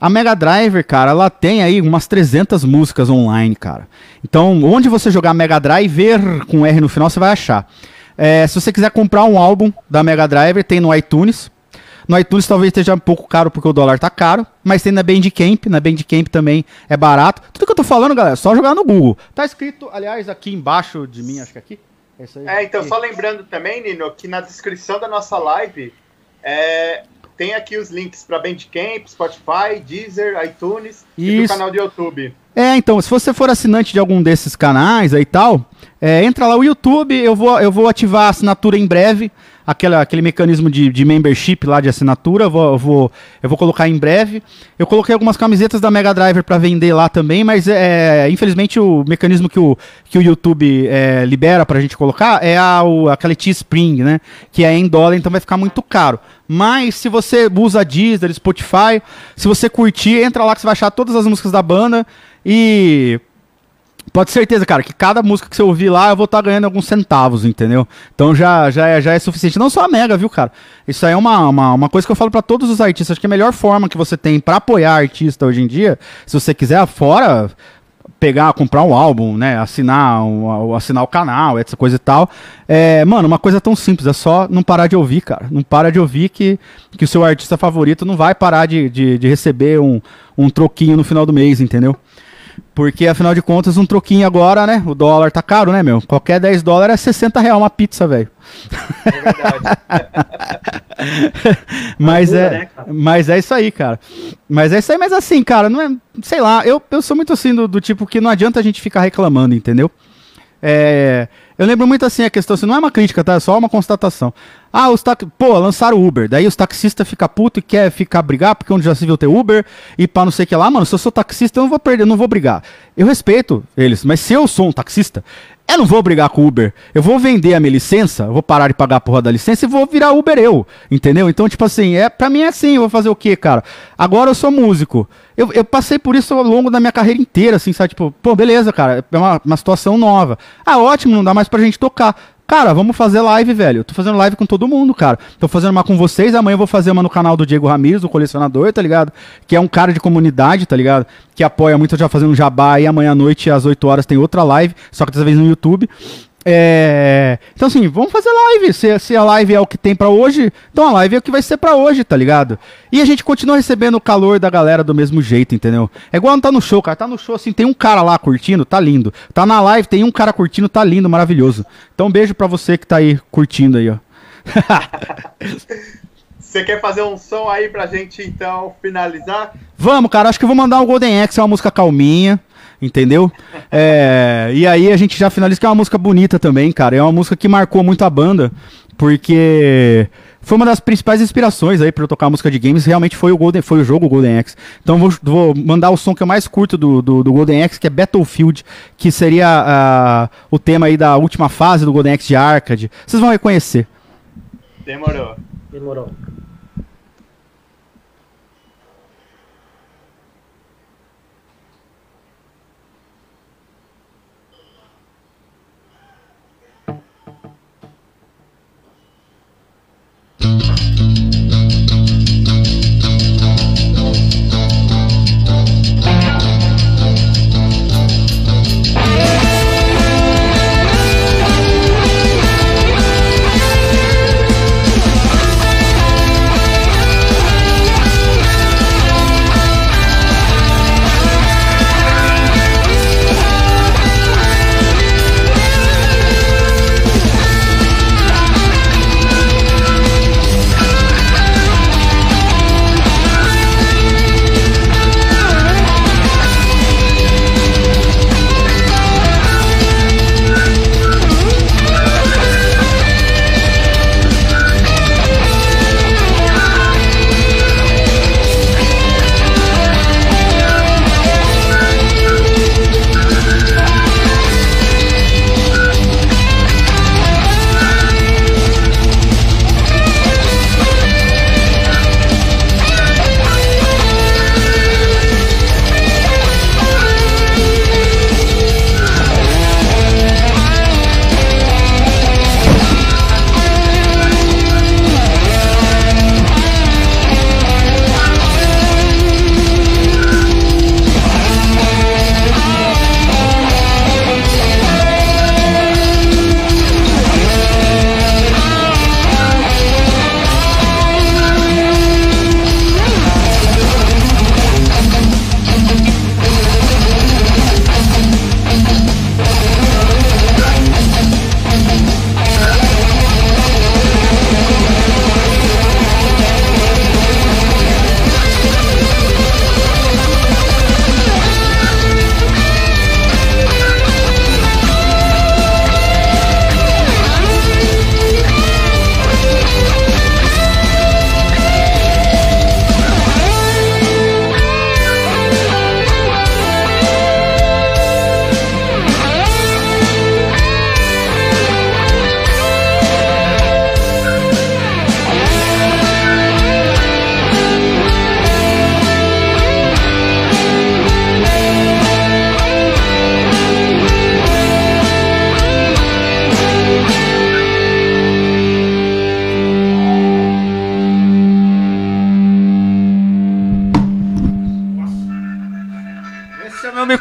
a Mega Driver, cara, ela tem aí umas 300 músicas online, cara. Então, onde você jogar Mega Driver com R no final, você vai achar. É, se você quiser comprar um álbum da Mega Driver, tem no iTunes. No iTunes talvez esteja um pouco caro porque o dólar tá caro, mas tem na Bandcamp, na Bandcamp também é barato. Tudo que eu tô falando, galera, é só jogar no Google. Tá escrito, aliás, aqui embaixo de mim, acho que aqui. É, é então, aqui. só lembrando também, Nino, que na descrição da nossa live é, tem aqui os links para Bandcamp, Spotify, Deezer, iTunes Isso. e do canal do YouTube. É, então, se você for assinante de algum desses canais aí e tal, é, entra lá o YouTube, eu vou, eu vou ativar a assinatura em breve, aquele, aquele mecanismo de, de membership lá de assinatura, vou, vou, eu vou colocar em breve. Eu coloquei algumas camisetas da Mega Driver para vender lá também, mas é, infelizmente o mecanismo que o, que o YouTube é, libera pra gente colocar é a, o, aquela T-Spring, né? Que é em dólar, então vai ficar muito caro. Mas se você usa Deezer, Spotify, se você curtir, entra lá que você vai achar todas as músicas da banda. E Pode ter certeza, cara, que cada música que você ouvir lá eu vou estar tá ganhando alguns centavos, entendeu? Então já, já, é, já é suficiente. Não só a Mega, viu, cara? Isso aí é uma, uma, uma coisa que eu falo para todos os artistas. Acho que a melhor forma que você tem para apoiar artista hoje em dia, se você quiser fora pegar, comprar um álbum, né? Assinar, um, assinar o canal, essa coisa e tal. É, mano, uma coisa tão simples, é só não parar de ouvir, cara. Não para de ouvir que, que o seu artista favorito não vai parar de, de, de receber um, um troquinho no final do mês, entendeu? Porque, afinal de contas, um troquinho agora, né? O dólar tá caro, né, meu? Qualquer 10 dólares é 60 reais uma pizza, velho. É verdade. mas, é, né, mas é isso aí, cara. Mas é isso aí, mas assim, cara, não é. Sei lá, eu, eu sou muito assim do, do tipo que não adianta a gente ficar reclamando, entendeu? É, Eu lembro muito assim a questão, assim, não é uma crítica, tá? É só uma constatação. Ah, os taxistas. Pô, lançaram o Uber. Daí os taxistas ficam putos e quer ficar brigar porque onde já se viu ter Uber e pra não sei o que lá. Mano, se eu sou taxista, eu não vou perder, eu não vou brigar. Eu respeito eles, mas se eu sou um taxista, eu não vou brigar com o Uber. Eu vou vender a minha licença, vou parar de pagar a porra da licença e vou virar Uber eu. Entendeu? Então, tipo assim, é, pra mim é assim, eu vou fazer o quê, cara? Agora eu sou músico. Eu, eu passei por isso ao longo da minha carreira inteira, assim, sabe? Tipo, pô, beleza, cara, é uma, uma situação nova. Ah, ótimo, não dá mais pra gente tocar. Cara, vamos fazer live, velho. Tô fazendo live com todo mundo, cara. Tô fazendo uma com vocês, amanhã eu vou fazer uma no canal do Diego Ramirez, do colecionador, tá ligado? Que é um cara de comunidade, tá ligado? Que apoia muito, já fazendo um jabá e amanhã à noite, às 8 horas, tem outra live, só que dessa vez no YouTube. É... Então, assim, vamos fazer live. Se, se, a live é o que tem para hoje, então a live é o que vai ser para hoje, tá ligado? E a gente continua recebendo o calor da galera do mesmo jeito, entendeu? É igual não tá no show, cara. Tá no show, assim, tem um cara lá curtindo, tá lindo. Tá na live, tem um cara curtindo, tá lindo, maravilhoso. Então, um beijo pra você que tá aí curtindo aí, ó. Você quer fazer um som aí pra gente, então, finalizar? Vamos, cara. Acho que eu vou mandar o Golden X, é uma música calminha entendeu? É, e aí a gente já finaliza que é uma música bonita também, cara. É uma música que marcou muito a banda, porque foi uma das principais inspirações aí para eu tocar música de games. Realmente foi o Golden, foi o jogo Golden Axe. Então vou, vou mandar o som que eu mais curto do, do, do Golden Axe, que é Battlefield, que seria uh, o tema aí da última fase do Golden Axe de arcade. Vocês vão reconhecer. Demorou. Demorou.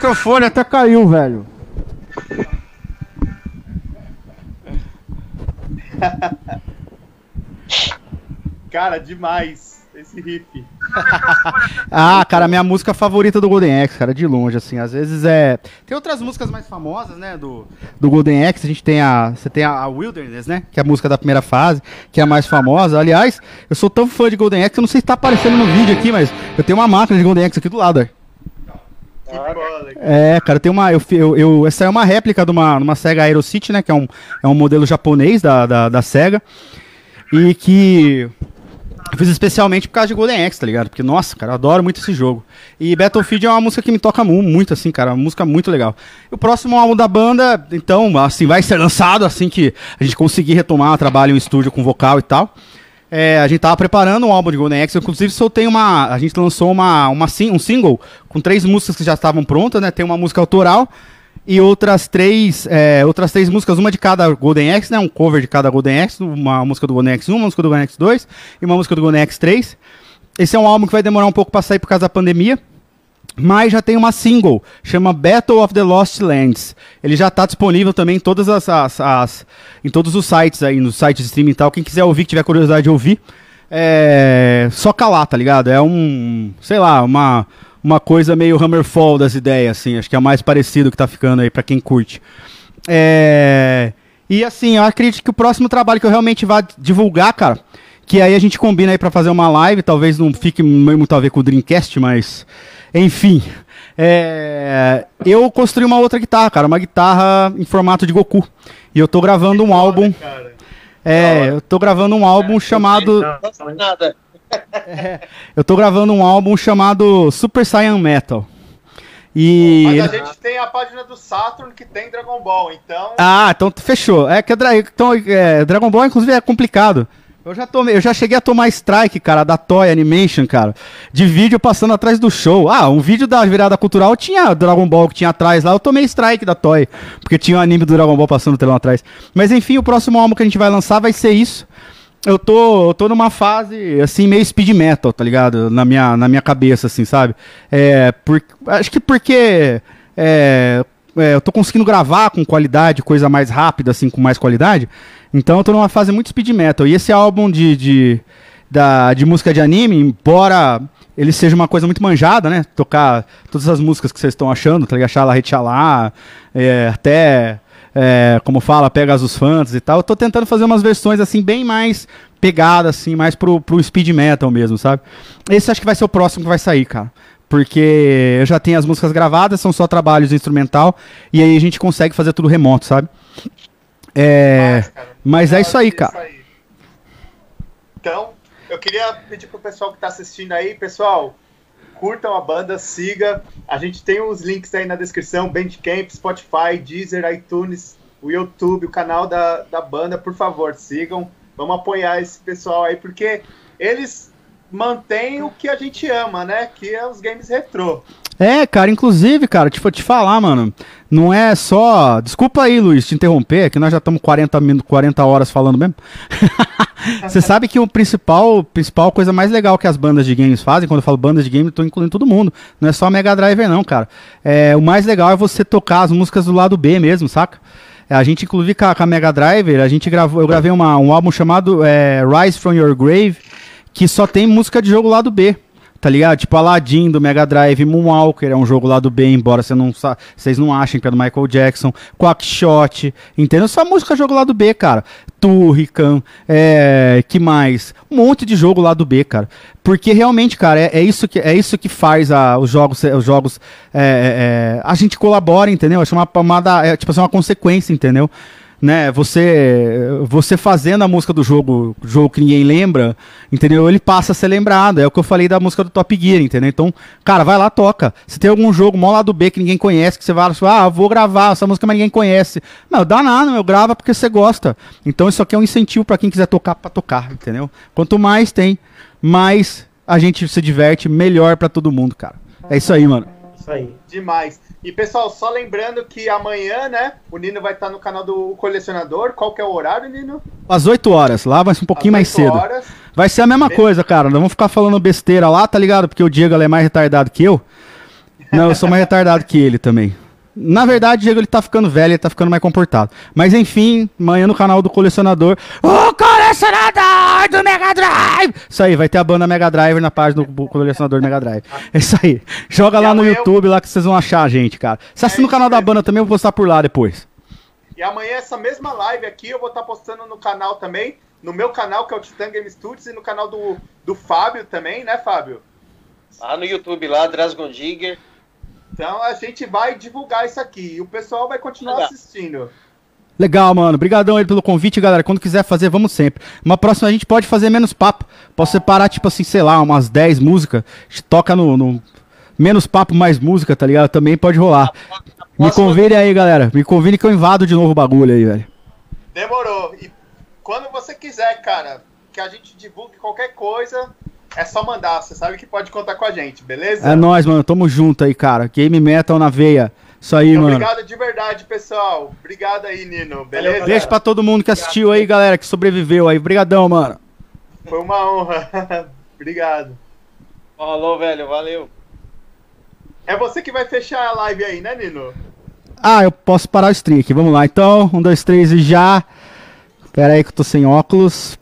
Microfone até caiu, velho. cara, demais esse riff. ah, cara, minha música favorita do Golden Axe, cara, de longe, assim. Às vezes é. Tem outras músicas mais famosas, né, do, do Golden Axe. A gente tem a. Você tem a Wilderness, né? Que é a música da primeira fase, que é a mais famosa. Aliás, eu sou tão fã de Golden Axe, eu não sei se tá aparecendo no vídeo aqui, mas eu tenho uma máquina de Golden Axe aqui do lado, ó. É, cara, tem uma. Eu, eu, eu- essa é uma réplica de uma, uma Sega Aero City, né? Que é um, é um modelo japonês da, da, da Sega. E que. Eu fiz especialmente por causa de Golden Axe, tá ligado? Porque, nossa, cara, eu adoro muito esse jogo. E Battlefield é uma música que me toca mu- muito, assim, cara. Uma música muito legal. E o próximo álbum da banda, então, assim, vai ser lançado assim que a gente conseguir retomar o trabalho em um estúdio com vocal e tal. É, a gente tava preparando um álbum de Golden Axe, inclusive soltei uma. A gente lançou uma, uma, um single com três músicas que já estavam prontas, né? Tem uma música autoral e outras três, é, outras três músicas, uma de cada Golden Axe, né? Um cover de cada Golden Axe, uma música do Golden Axe 1, uma música do Golden Axe 2 e uma música do Golden Axe 3. Esse é um álbum que vai demorar um pouco pra sair por causa da pandemia. Mas já tem uma single, chama Battle of the Lost Lands. Ele já tá disponível também em todas as, as- as- em todos os sites aí, nos sites de streaming e tal. Quem quiser ouvir, que tiver curiosidade de ouvir, é só calar, tá ligado? É um, sei lá, uma uma coisa meio Hammerfall das ideias, assim. Acho que é mais parecido que tá ficando aí pra quem curte. É, E assim, eu acredito que o próximo trabalho que eu realmente vá divulgar, cara, que aí a gente combina aí pra fazer uma live, talvez não fique muito a ver com o Dreamcast, mas enfim. É, Eu construí uma outra guitarra, cara, uma guitarra em formato de Goku. E eu tô gravando um álbum. É, eu tô gravando um álbum chamado. Nada. Eu tô gravando um álbum chamado Super Saiyan Metal. E. Mas ele- a gente tem a página do Saturn que tem Dragon Ball, então. Ah, então fechou. É que é, então, é, Dragon Ball, inclusive, é complicado. Eu já, tomei, eu já cheguei a tomar strike, cara, da Toy Animation, cara, de vídeo passando atrás do show. Ah, um vídeo da virada cultural tinha Dragon Ball que tinha atrás lá, eu tomei strike da Toy, porque tinha o anime do Dragon Ball passando telão atrás. Mas enfim, o próximo álbum que a gente vai lançar vai ser isso. Eu tô, eu tô numa fase, assim, meio speed metal, tá ligado? Na minha, na minha cabeça, assim, sabe? É, por, acho que porque é, é, eu tô conseguindo gravar com qualidade, coisa mais rápida, assim, com mais qualidade. Então eu tô numa fase muito speed metal. E esse álbum de, de, da, de música de anime, embora ele seja uma coisa muito manjada, né? Tocar todas as músicas que vocês estão achando, tá ligado? Xalá, Retxalá, é, até, é, como fala, Pegasus Fantasy e tal. Eu tô tentando fazer umas versões, assim, bem mais pegadas, assim, mais pro, pro speed metal mesmo, sabe? Esse acho que vai ser o próximo que vai sair, cara. Porque eu já tenho as músicas gravadas, são só trabalhos instrumental, e aí a gente consegue fazer tudo remoto, sabe? É, Mas, mas é isso aí, cara. aí. Então, eu queria pedir pro pessoal que tá assistindo aí, pessoal, curtam a banda, siga. A gente tem os links aí na descrição, Bandcamp, Spotify, Deezer, iTunes, o YouTube, o canal da, da banda, por favor, sigam. Vamos apoiar esse pessoal aí, porque eles mantêm o que a gente ama, né? Que é os games retrô. É, cara, inclusive, cara, tipo, te falar, mano, não é só. Desculpa aí, Luiz, te interromper, é que nós já estamos 40, min- 40 horas falando mesmo. Você sabe que o principal, principal coisa mais legal que as bandas de games fazem, quando eu falo bandas de games, eu tô incluindo todo mundo. Não é só Mega Driver, não, cara. É, o mais legal é você tocar as músicas do lado B mesmo, saca? É, A gente, inclusive, com a, Mega Driver, a gente gravou, eu gravei uma- um álbum chamado é, Rise from Your Grave, que só tem música de jogo lado B. Tá ligado? Tipo Aladdin do Mega Drive, Moonwalker é um jogo lá do B, embora você não vocês não achem que é do Michael Jackson, Quackshot, entendeu? Só música jogo lá do B, cara. Turrican, é, que mais? Um monte de jogo lá do B, cara. Porque realmente, cara, é, é isso que é isso que faz a, os jogos, os jogos, é, é, a gente colabora, entendeu? Da- é, tipo assim, uma consequência, entendeu? Né, você você fazendo a música do jogo, jogo que ninguém lembra, entendeu? Ele passa a ser lembrado. É o que eu falei da música do Top Gear, entendeu? Então, cara, vai lá, toca. Se tem algum jogo mó lá do B que ninguém conhece, que você vai lá, ah, vou gravar essa música, mas ninguém conhece. Não, dá nada, meu, grava porque você gosta. Então, isso aqui é um incentivo pra quem quiser tocar pra tocar, entendeu? Quanto mais tem, mais a gente se diverte, melhor pra todo mundo, cara. É isso aí, mano. Isso aí. Demais. E pessoal, só lembrando que amanhã, né, o Nino vai estar no canal do colecionador. Qual que é o horário, Nino? Às 8 horas, lá vai ser um pouquinho mais cedo. horas. Vai ser a mesma coisa, cara. Não vamos ficar falando besteira lá, tá ligado? Porque o Diego ele é mais retardado que eu. Não, eu sou mais retardado que ele também. Na verdade, o Diego ele tá ficando velho, ele tá ficando mais comportado. Mas enfim, amanhã no canal do colecionador. O colecionador do Mega Drive! Isso aí, vai ter a banda Mega Drive na página do colecionador do Mega Drive. É isso aí. Joga E lá no eu- YouTube lá que vocês vão achar a gente, cara. Se assina É no canal da banda também, eu vou postar por lá depois. E amanhã essa mesma live aqui eu vou estar postando no canal também, no meu canal que é o Titan Game Studios e no canal do, do Fábio também, né, Fábio? Lá no YouTube, lá, Drasgon Digger. Então a gente vai divulgar isso aqui e o pessoal vai continuar Legal. assistindo. Legal, mano. Obrigadão aí pelo convite, galera. Quando quiser fazer, vamos sempre. Uma próxima a gente pode fazer menos papo. Posso separar, tipo assim, sei lá, umas 10 músicas. A gente toca no, no menos papo, mais música, tá ligado? Também pode rolar. Me convide aí, galera. Me convide que eu invado de novo o bagulho aí, velho. Demorou. E quando você quiser, cara, que a gente divulgue qualquer coisa, é só mandar. Você sabe que pode contar com a gente, beleza? É nóis, mano. Tamo junto aí, cara. Game Metal na veia. Isso aí, mano. Obrigado de verdade, pessoal. Obrigado aí, Nino. Beleza? Valeu, Beijo pra todo mundo que assistiu aí, galera, que sobreviveu aí. Obrigadão, mano. Foi uma honra. Obrigado. Falou, velho. Valeu. É você que vai fechar a live aí, né, Nino? Ah, eu posso parar o stream aqui. Vamos lá, então. Um, dois, três e já. Pera aí que eu tô sem óculos.